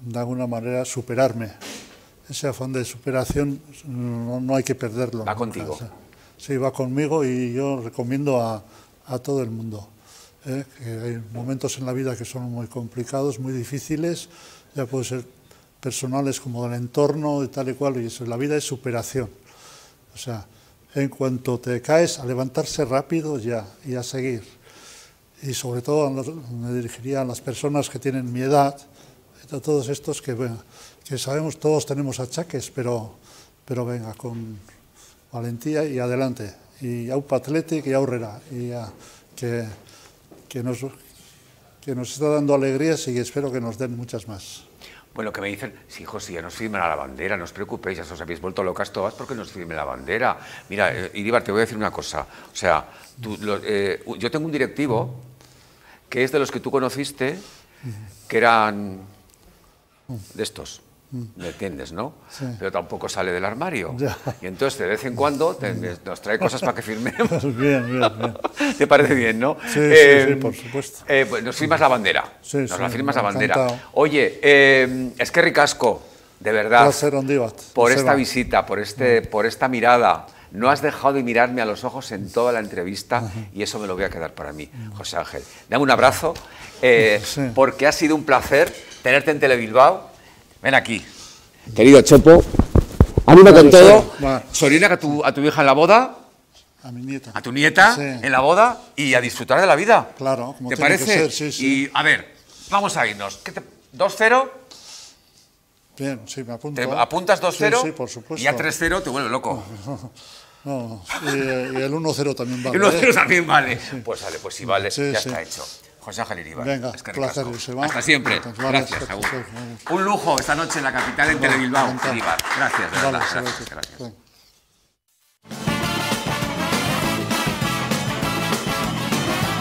de alguna manera superarme. Ese afán de superación no, hay que perderlo. Va contigo. sí, va conmigo y yo recomiendo a, a todo el mundo. ¿eh? que hay momentos en la vida que son muy complicados, muy difíciles, ya puede ser personales como del entorno y tal y cual, y eso, la vida es superación. O sea, en cuanto te caes, a levantarse rápido ya y a seguir. Y sobre todo me dirigiría a las personas que tienen mi edad, a todos estos que, que sabemos todos tenemos achaques, pero, pero venga, con valentía y adelante. Y aupa atlético y aurrera. Y que, que, nos, que nos está dando alegrías y espero que nos den muchas más. Bueno, que me dicen, sí, José, ya nos firmen la bandera, no os preocupéis, ya os habéis vuelto locas todas porque nos firme la bandera. Mira, eh, Iribar, te voy a decir una cosa. O sea, eh, yo tengo un directivo que es de los que tú conociste, que eran de estos. ¿Me entiendes, no? Pero tampoco sale del armario. Y entonces, de vez en cuando, nos trae cosas para que firmemos. bien, bien, bien. ¿Te parece bien, no? Sí, sí, eh, por supuesto. Eh, pues nos firmas la bandera. nos la firmas la bandera. Oye, eh, es que ricasco, de verdad, por esta visita, por, este, por esta mirada. No has dejado de mirarme a los ojos en toda la entrevista y eso me lo voy a quedar para mí, José Ángel. Dame un abrazo, porque ha sido un placer tenerte en Telebilbao. Ven aquí. Querido Chopo, ánimo con todo. Sorina a tu, a tu hija en la boda. A mi nieta. A tu nieta en la boda y a disfrutar de la vida. Claro, como ¿Te parece? Sí, sí. Y a ver, vamos a irnos. ¿2-0? Bien, sí, me apunto. ¿Te apuntas 2-0? Sí, por supuesto. Y a 3-0 te vuelve loco. No, y, el 1-0 también vale. El 1-0 ¿eh? también vale. Pues vale, pues sí vale, ya está hecho. José Ángel Iribar. Venga, es que placer, Hasta siempre. Gracias, Saúl. Un lujo esta noche en la capital en Telebilbao, Iribar. Gracias, de verdad. Gracias, gracias.